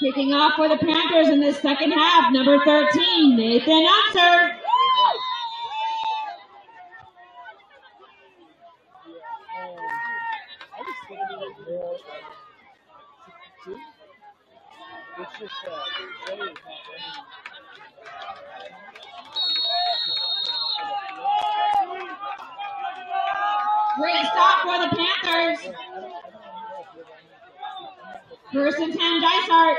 A: Kicking off for the Panthers in the second half, number 13, Nathan Unser.
B: Um, I was thinking it was more like two. It's just uh, Jay is not running.
A: Great stop for the Panthers. First and 10, Dysart.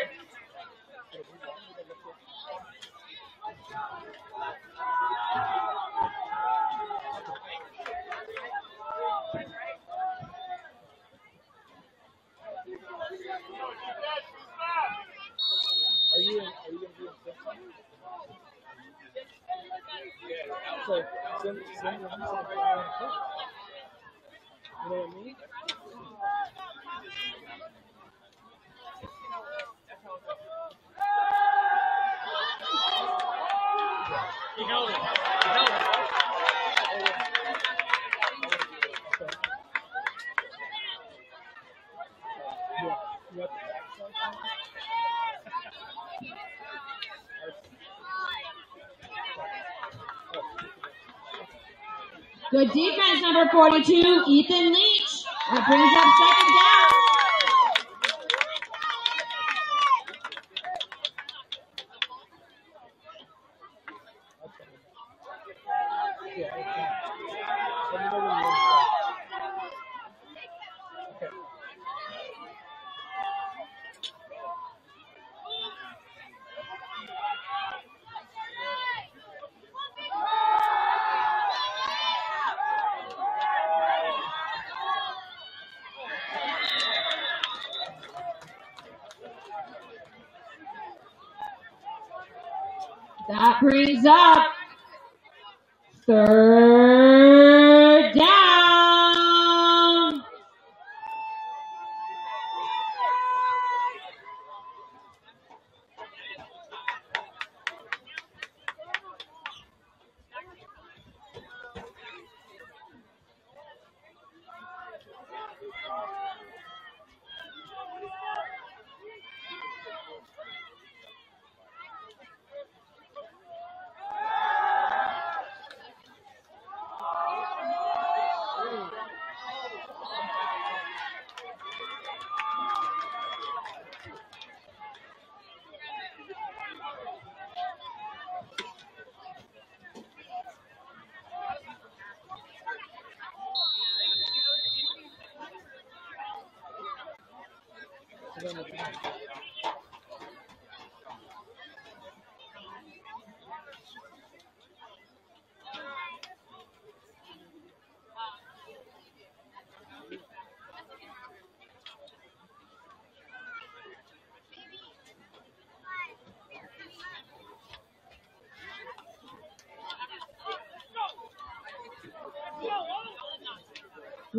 B: Are you in, are you gonna be in six? So send send your himself around the court. You know what I mean? Yeah, you have to back
A: Good defense, number 42, Ethan Leach. That brings up second down.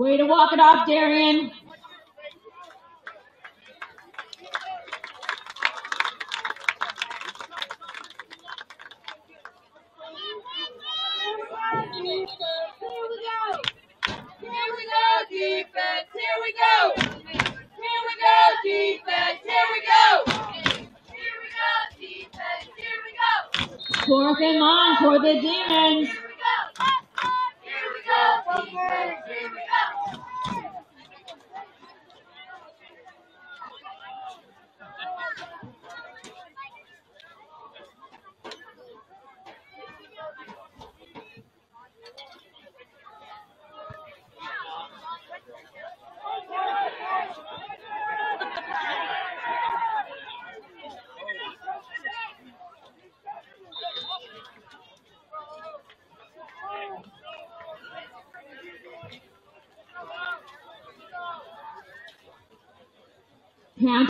A: Way to walk it off, Darian.
C: Here we go, defense. Here we go. Here we go, defense. Here we go.
E: Here we go, defense. Here we go.
A: Fourth and long for the Demons.
E: Here we go. Here we go, defense. Here we go.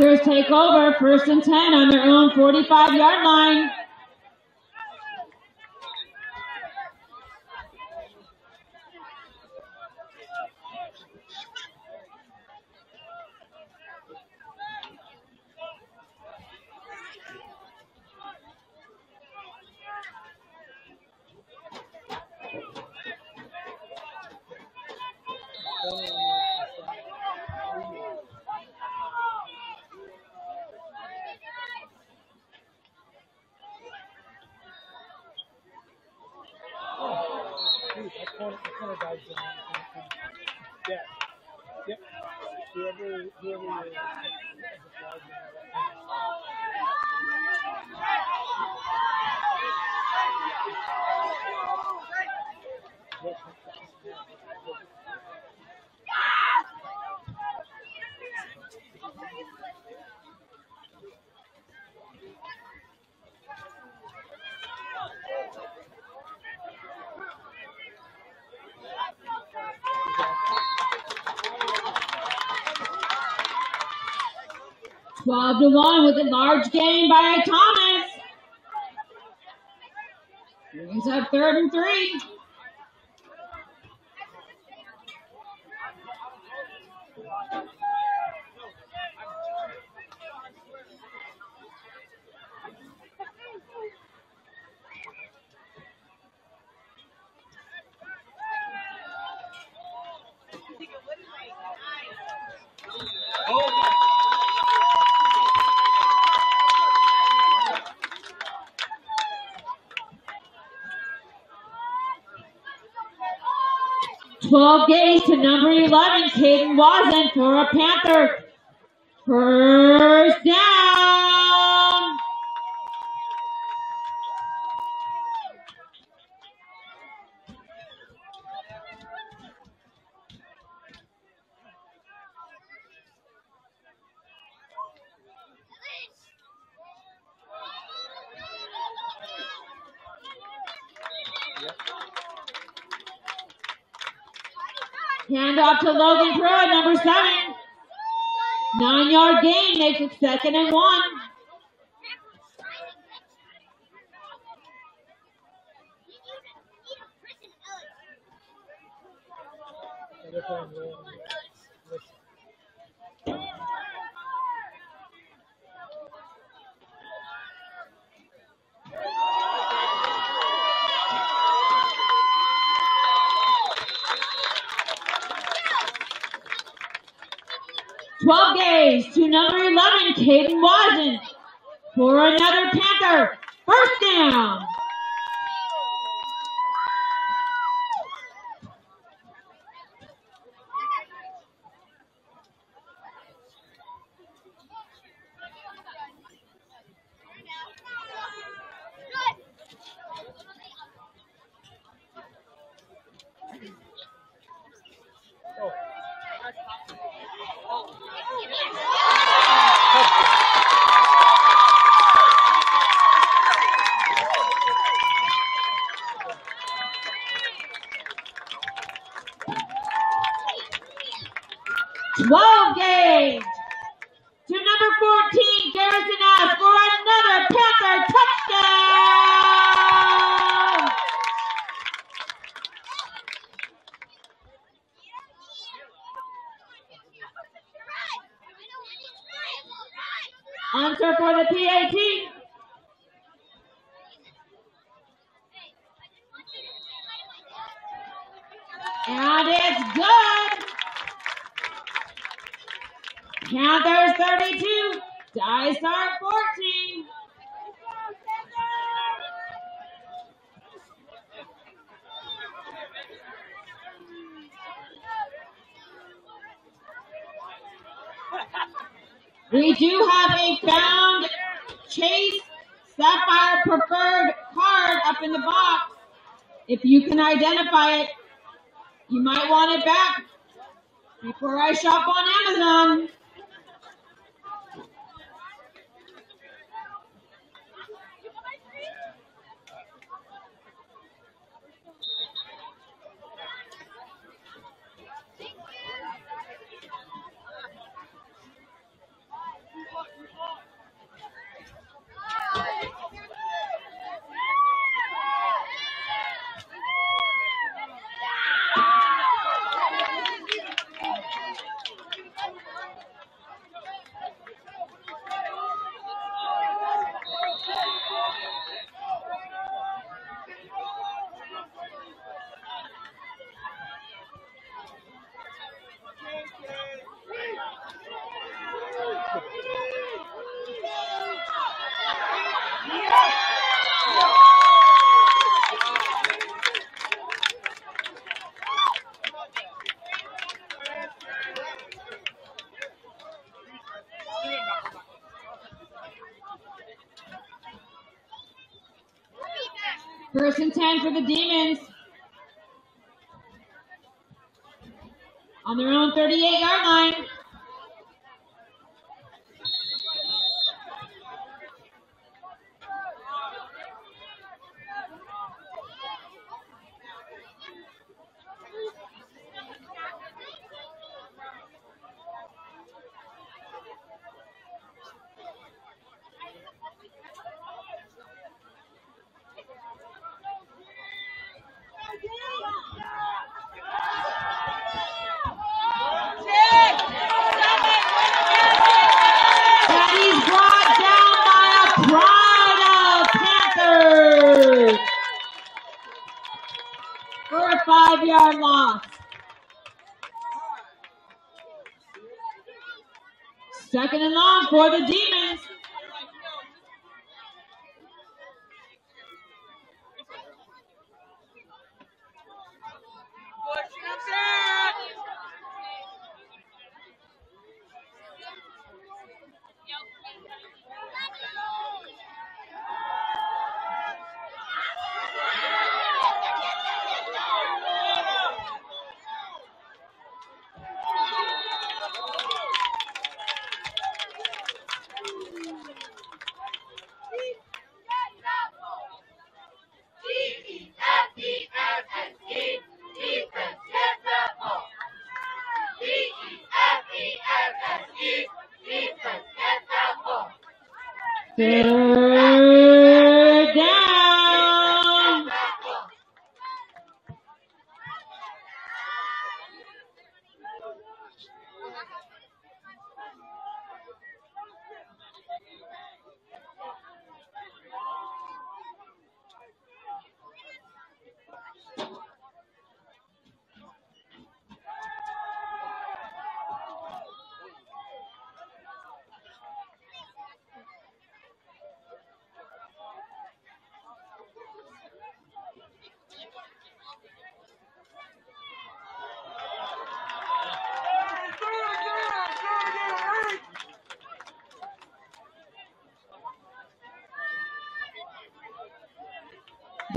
A: Panthers take over first and 10 on their own 45 yard line. To one with a large gain by Thomas. Brings up third and three. Twelve gains to number eleven, Caden Wazen for a Panther. First down. Hand off to Logan Pruitt, number seven. Nine yard gain makes it second and one. identify it. You might want it back before I shop on Amazon. First and 10 for the Demons. On their own 38 yard line.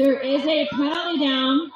A: There is a penalty down.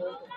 A: Absolutely.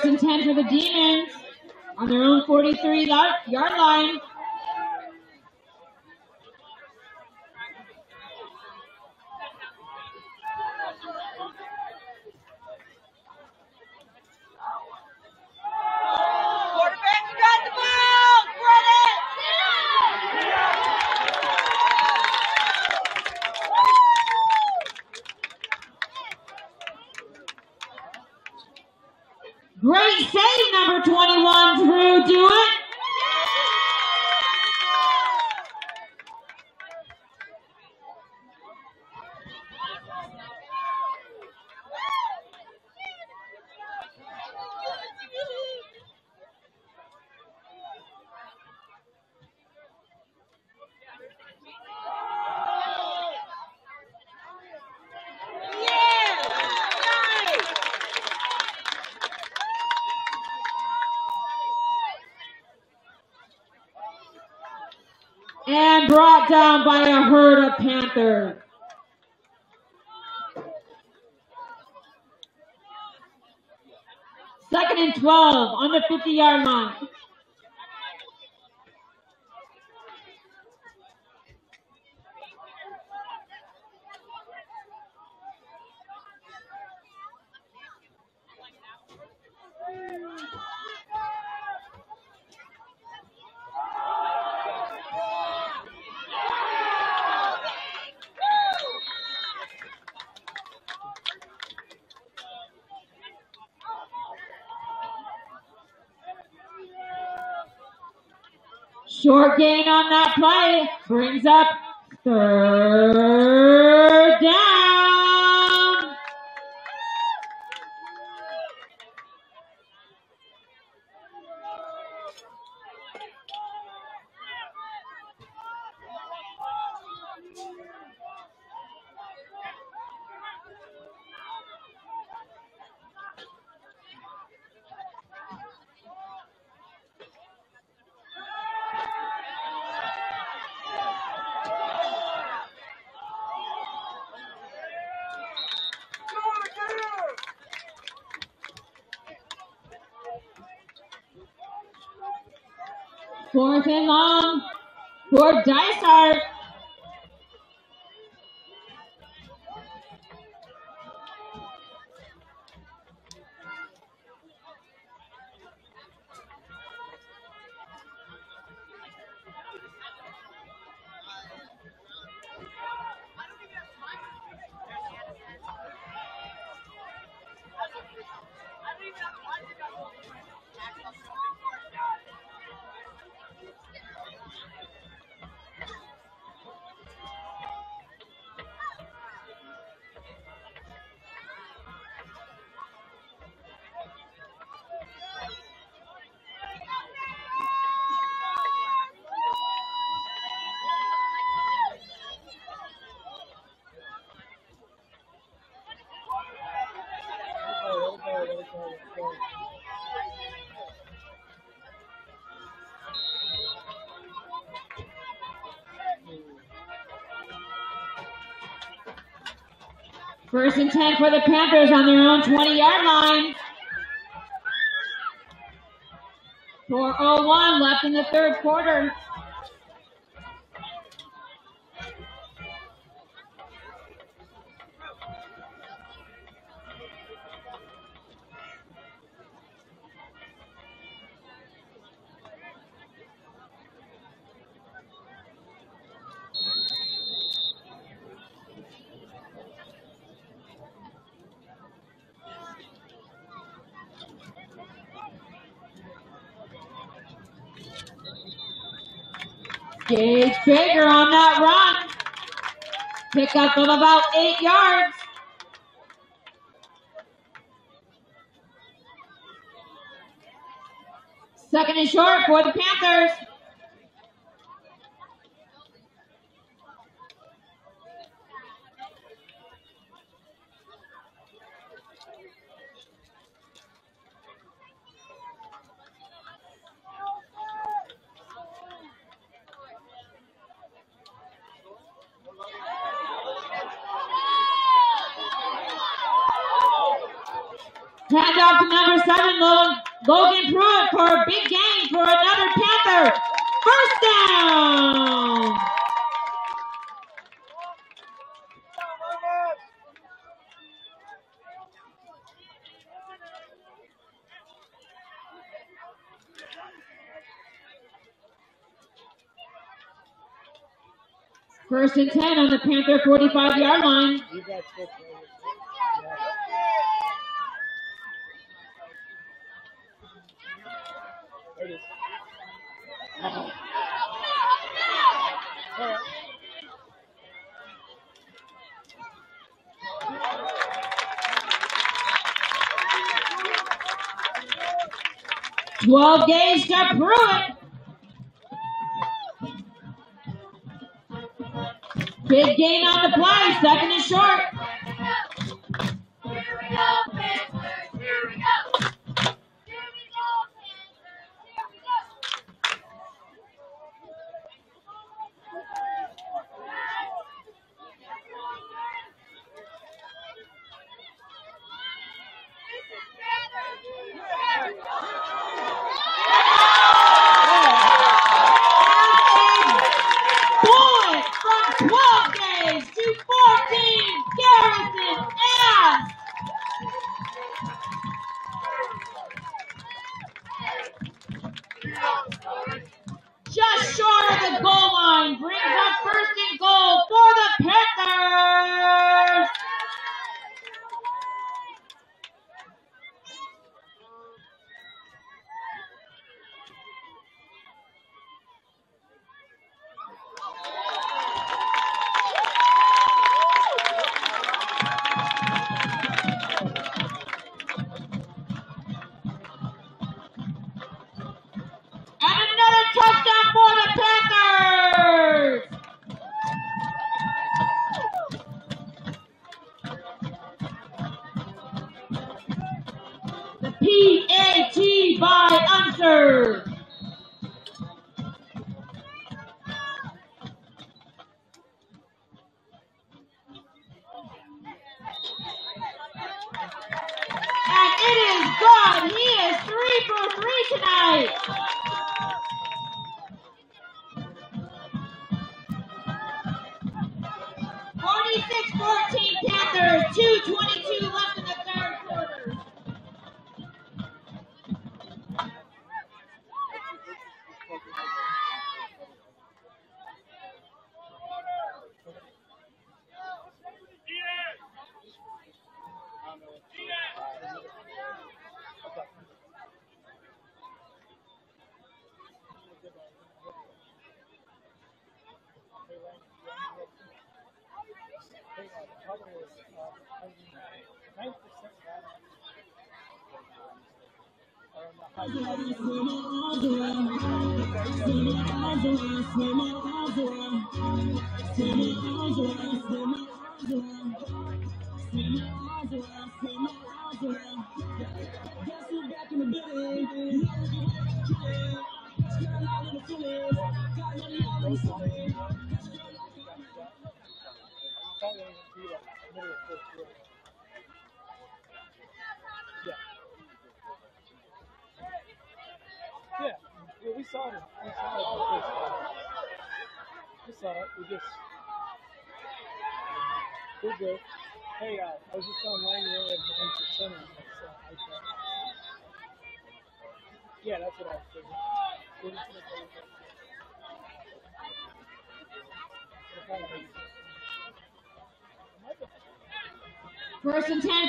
A: First and 10 for the Demons on their own 43 yard line.
C: Quarterback, you got the ball! Spread it!
A: Great save, number 21, Drew Dewitt.
C: Yeah! Nice!
A: And brought down by a herd of Panthers. Second and 12 on the 50 yard line. Short gain on that play. Brings up third First and 10 for the Panthers on their own 20 yard line. 4.01 left in the third quarter. Gage Baker on that run. Pickup of about eight yards. Second and short for the Panthers. first and 10 on the Panther 45 yard line. Twelve games to Bruin. Big gain on the play, second and short.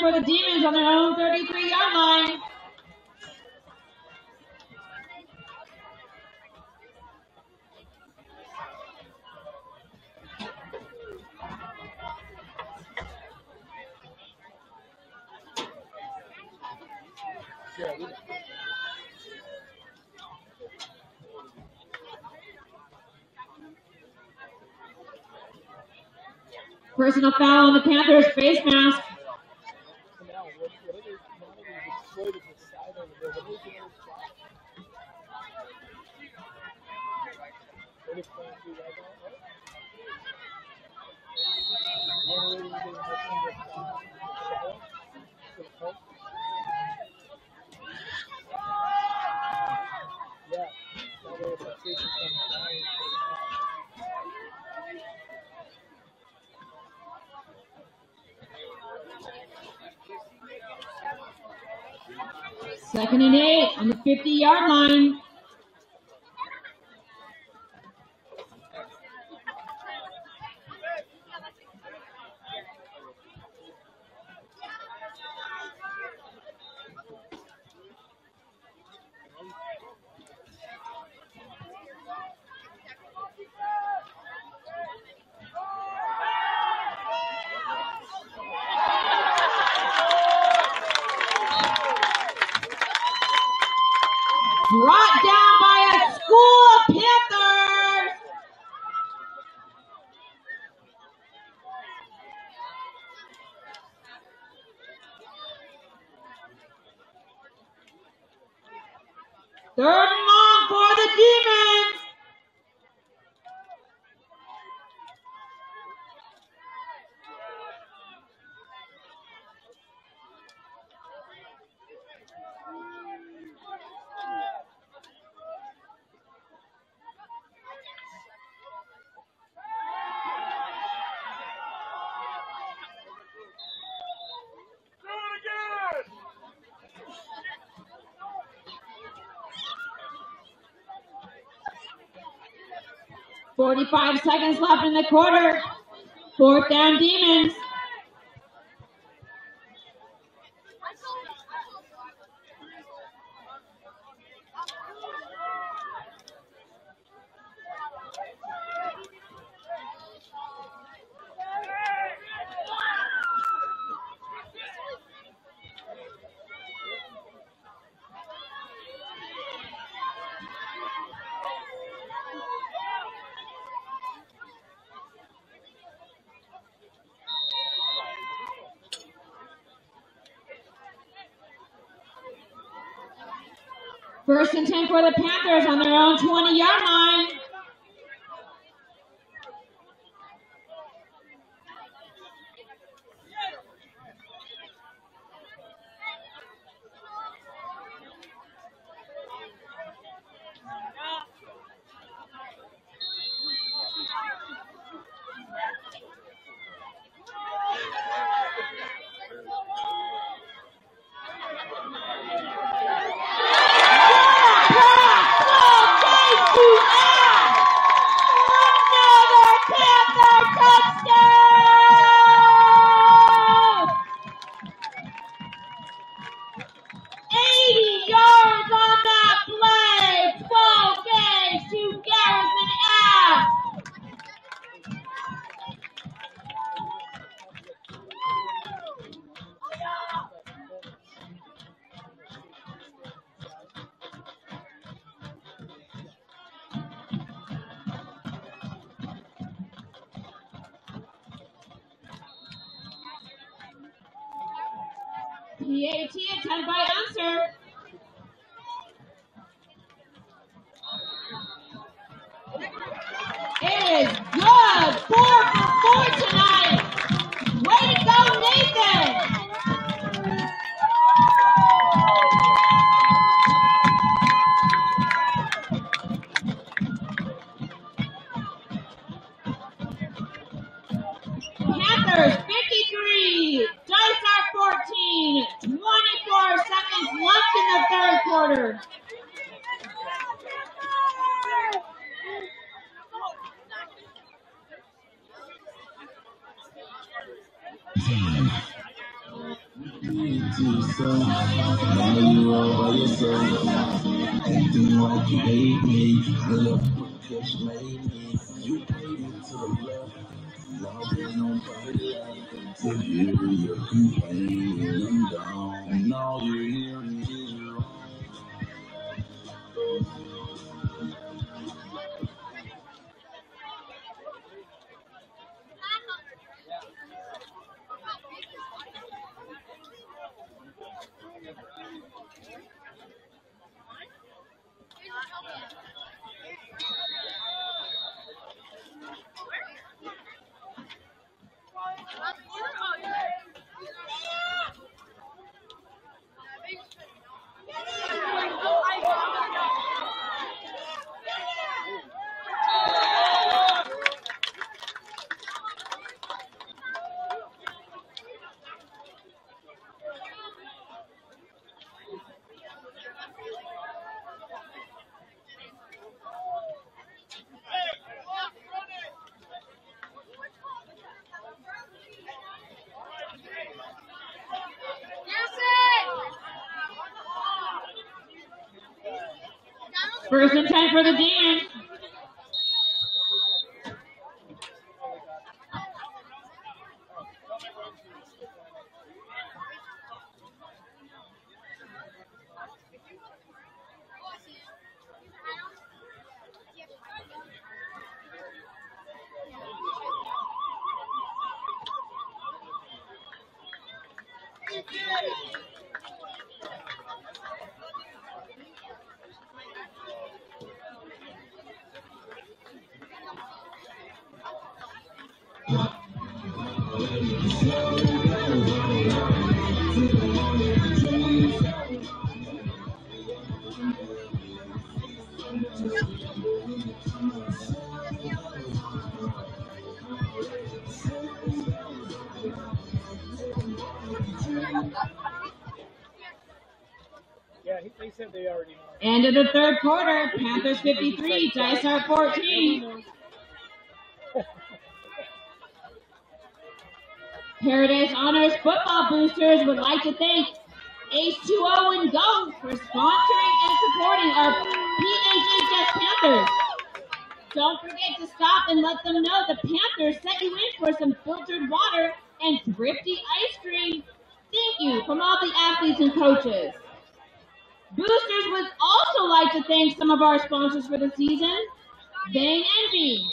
A: for the Demons on their own 33-yard line. Personal foul on the Panthers face mask. 50 yard line. 45 seconds left in the quarter. Fourth down, Demons. and 10 for the Panthers on their own 20-yard line. First and 10 for the Demons. Of the third quarter. Panthers 53, Dysart 14. Paradise Honors Football Boosters would like to thank H2O and Go for sponsoring and supporting our PHHS Panthers. Don't forget to stop and let them know the Panthers sent you in for some filtered water and thrifty ice cream. Thank you from all the athletes and coaches. Boosters would also like to thank some of our sponsors for the season. Bang Envy,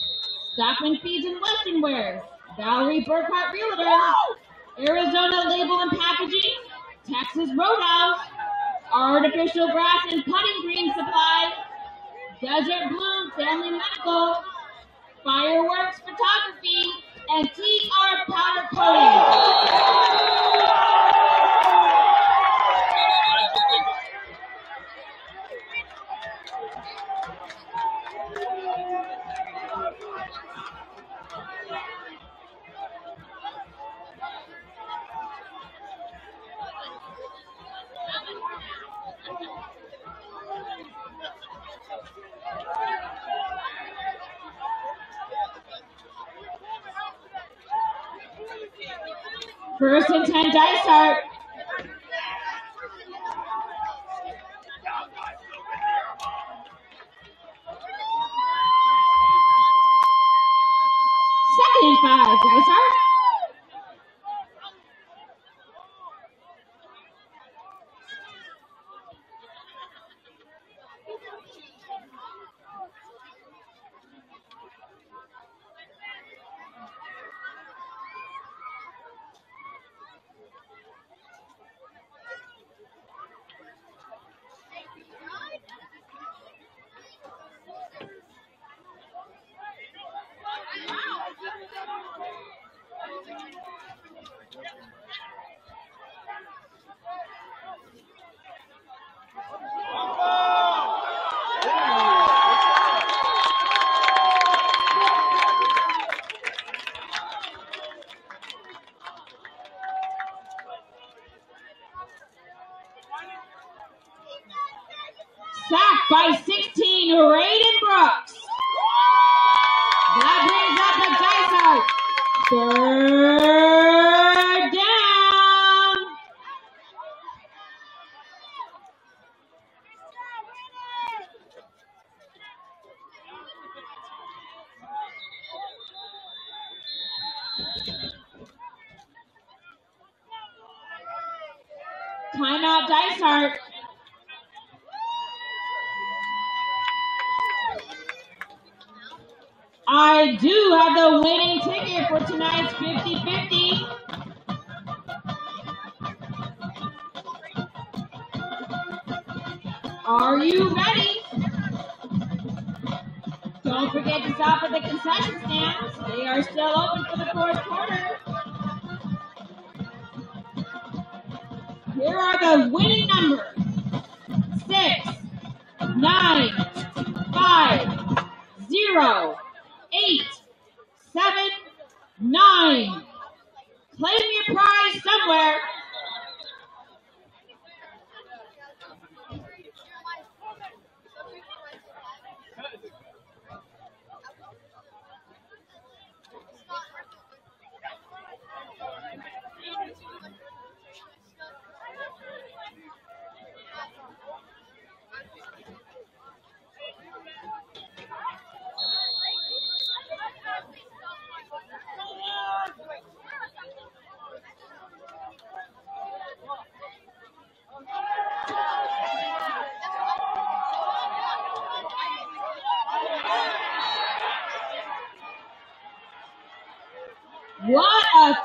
A: Stockman Feeds and Western Wear, Valerie Burkhart Realtors, Arizona Label and Packaging, Texas Roadhouse, Artificial Grass and Putting Green Supply, Desert Bloom Family Medical, Fireworks Photography, and TR Powder Coating. First and 10 Dysart.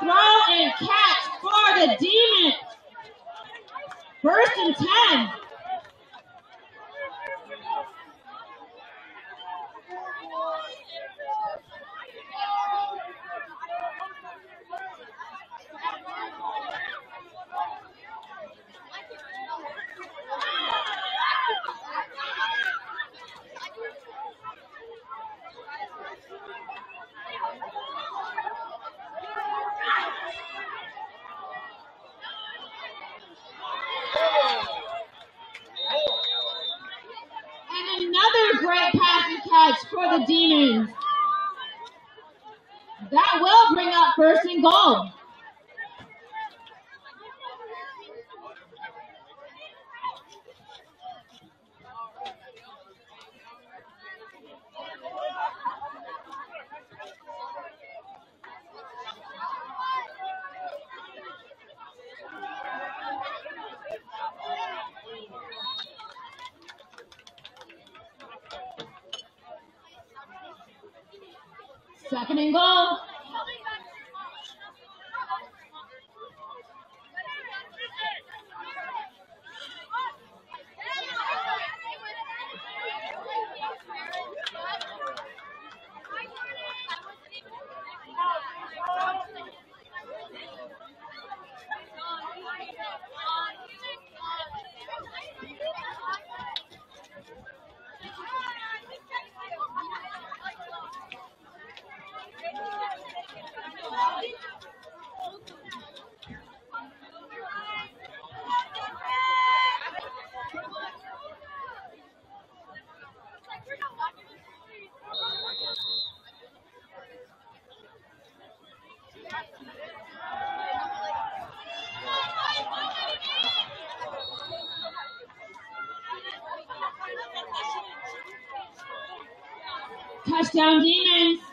A: Throw and catch for the Demons. First and 10. Touchdown Demons.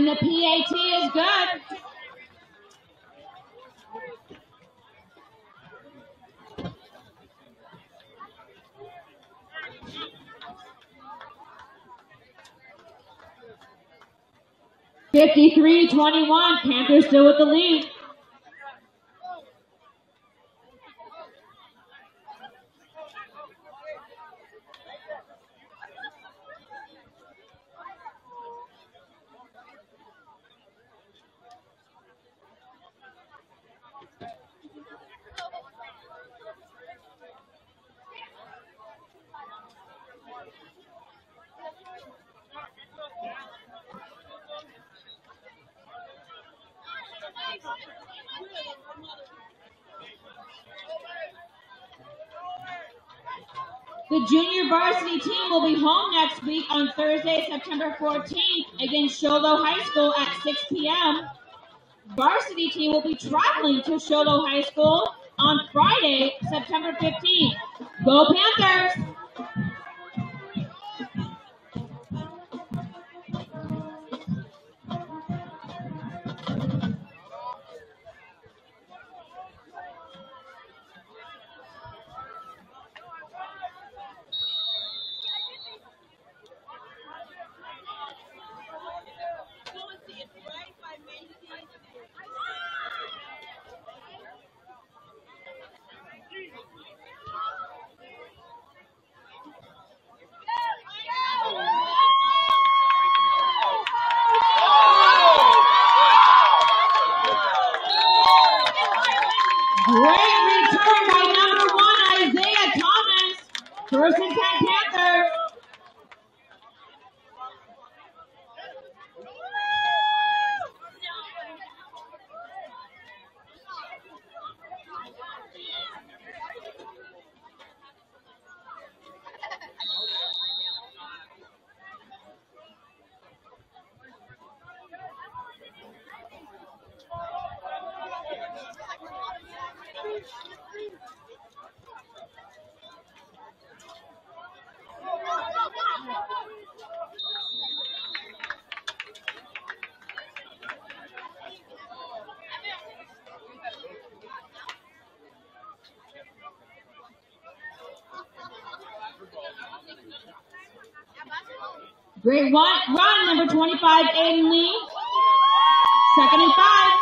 A: And the PAT is good. Fifty-three twenty-one. Panthers still with the lead. Junior varsity team will be home next week on Thursday, September 14th against Show Low High School at 6 p.m. Varsity team will be traveling to Show Low High School on Friday, September 15th. Go Panthers! Great. Run, number 25, Aiden Lee. Second and five.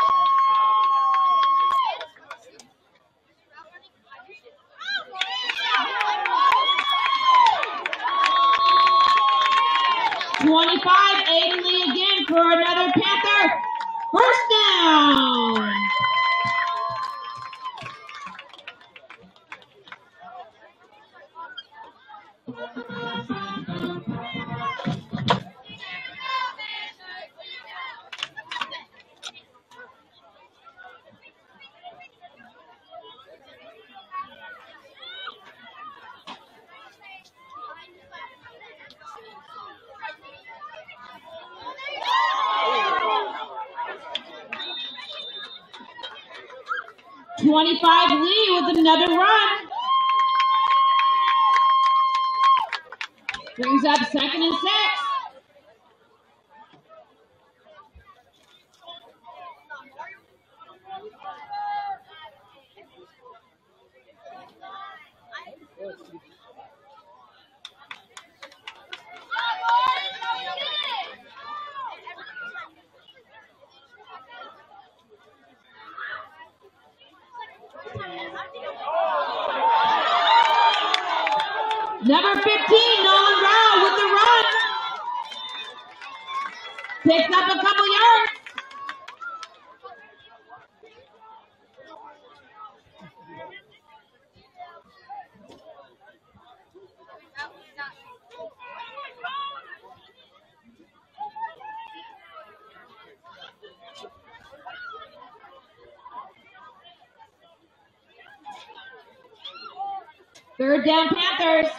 A: down Panthers!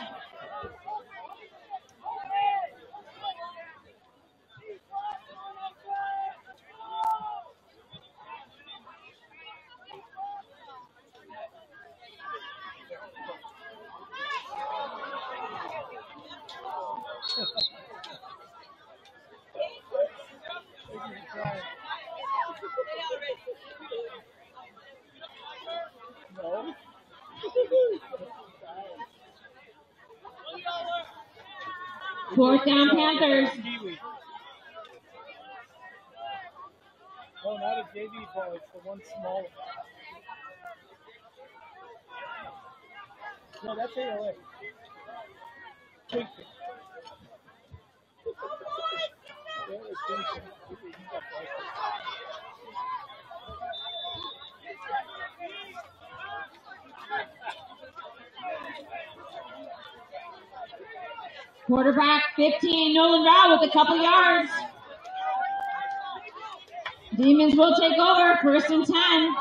A: Fourth down Panthers. Neolan Rao with a couple yards. Demons will take over, first and 10.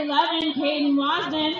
A: Eleven, Caden Wasden.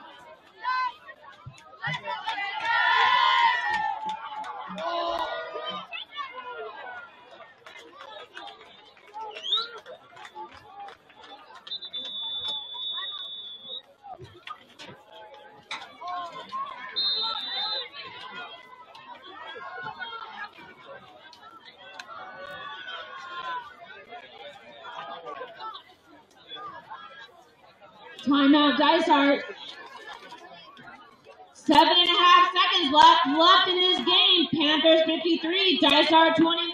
A: Henry, Dysart twenty.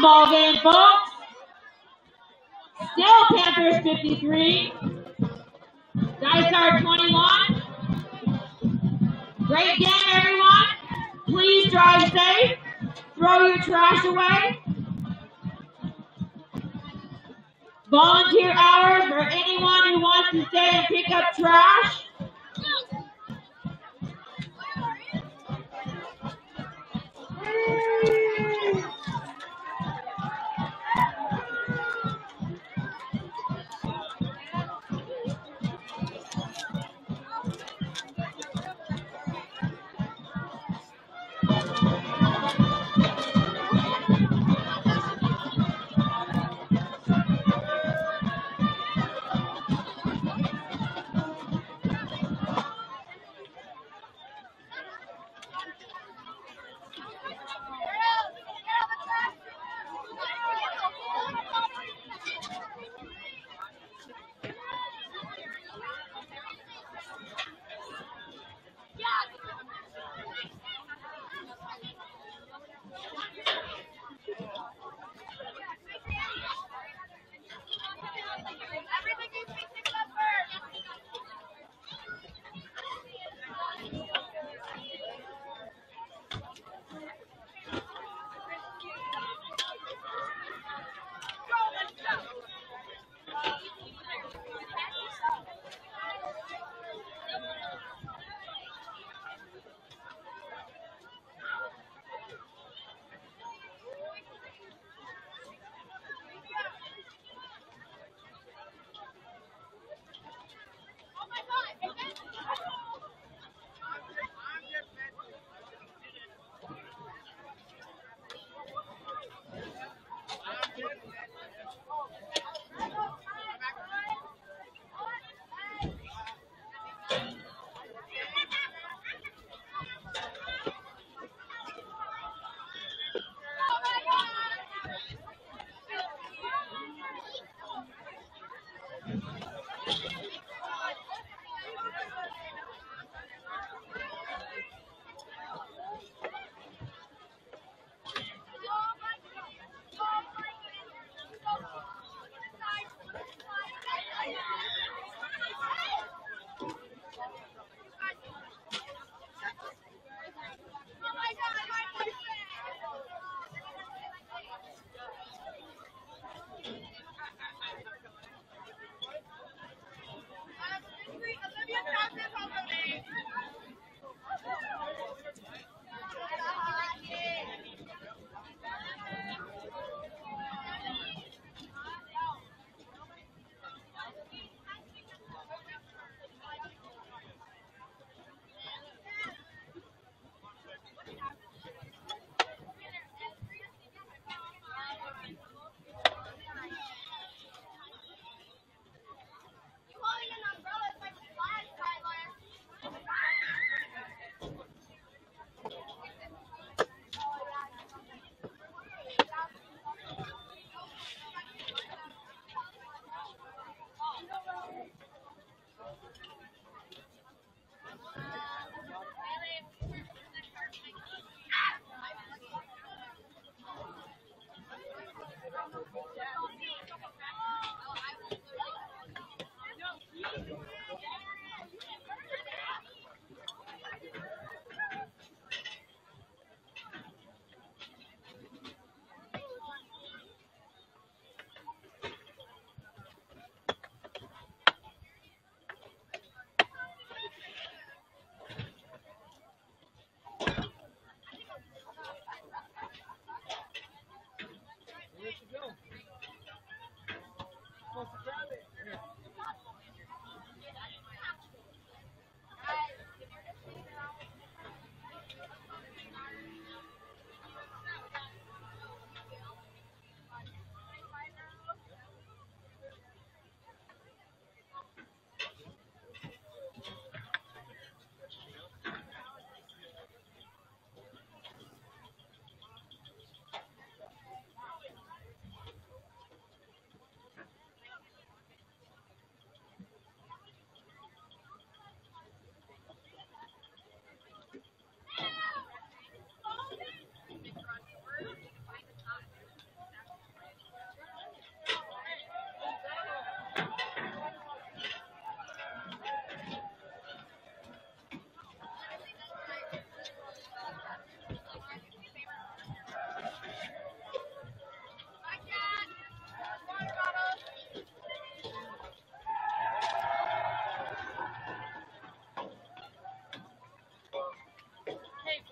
A: Ball game, folks. Still Panthers 53. Dysart 21. Great game, everyone. Please drive safe. Throw your trash away. Volunteer hours for anyone who wants to stay and pick up trash.
H: Yay!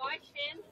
H: Question.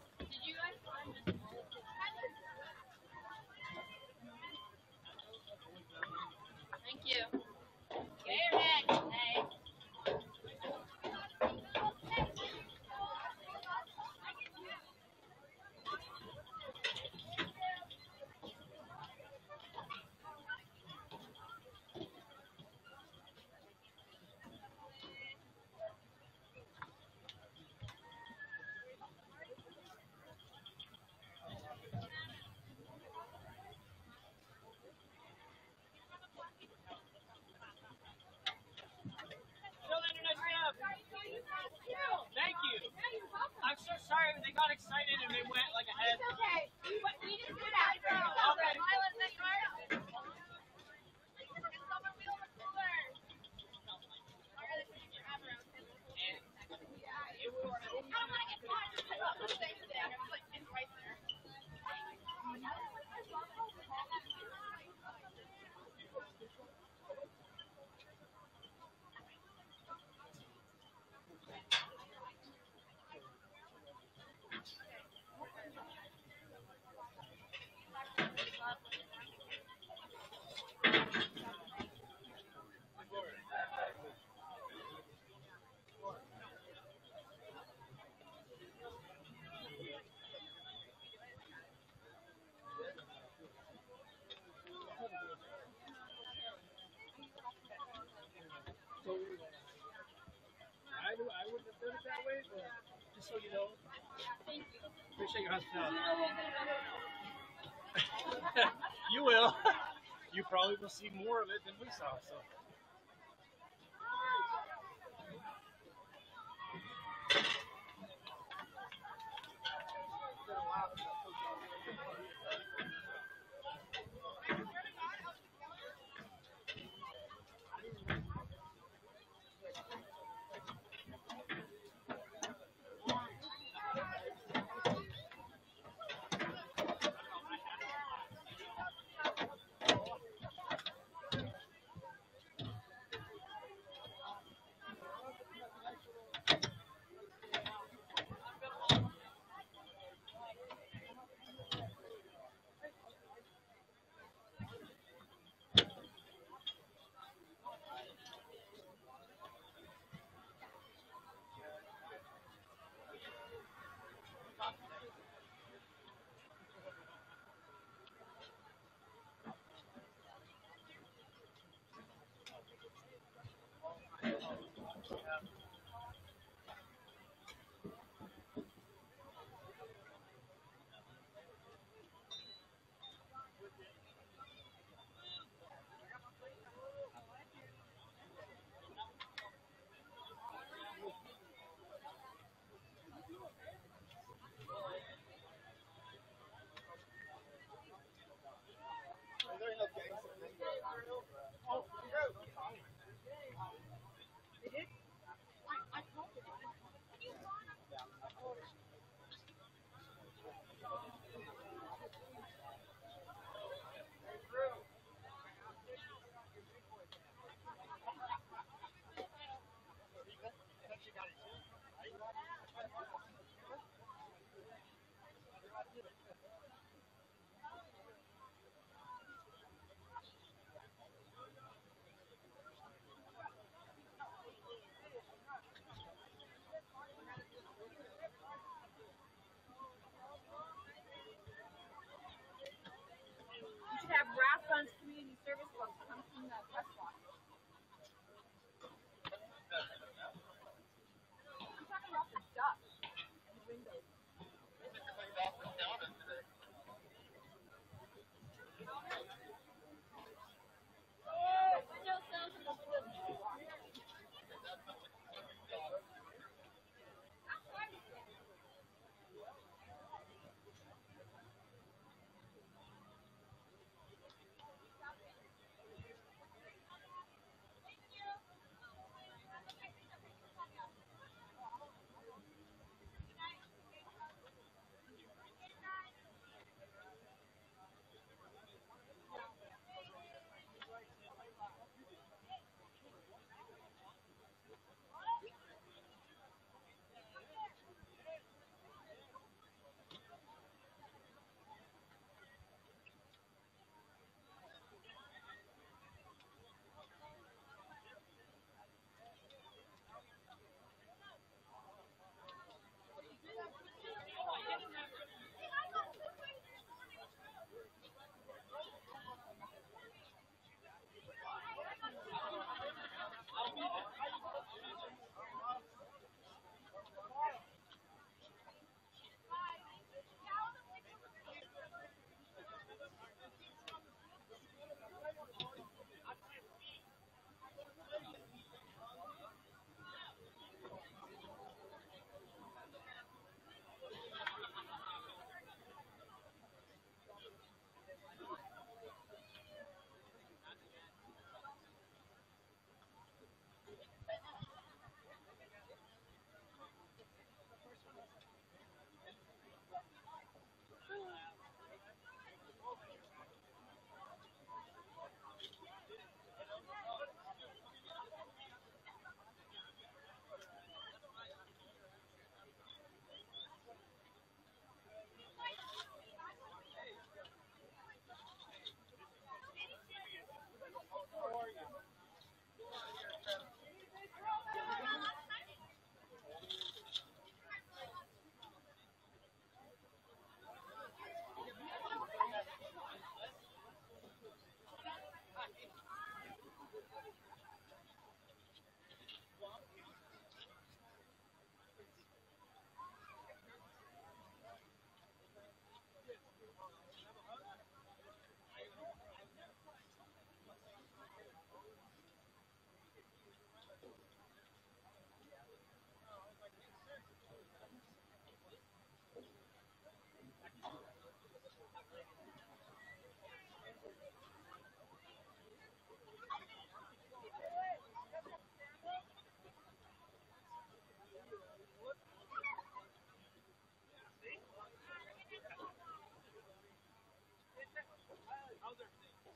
H: So you know. Thank you. Appreciate your hospitality. you will. You probably will see more of it than we saw. So. Yeah.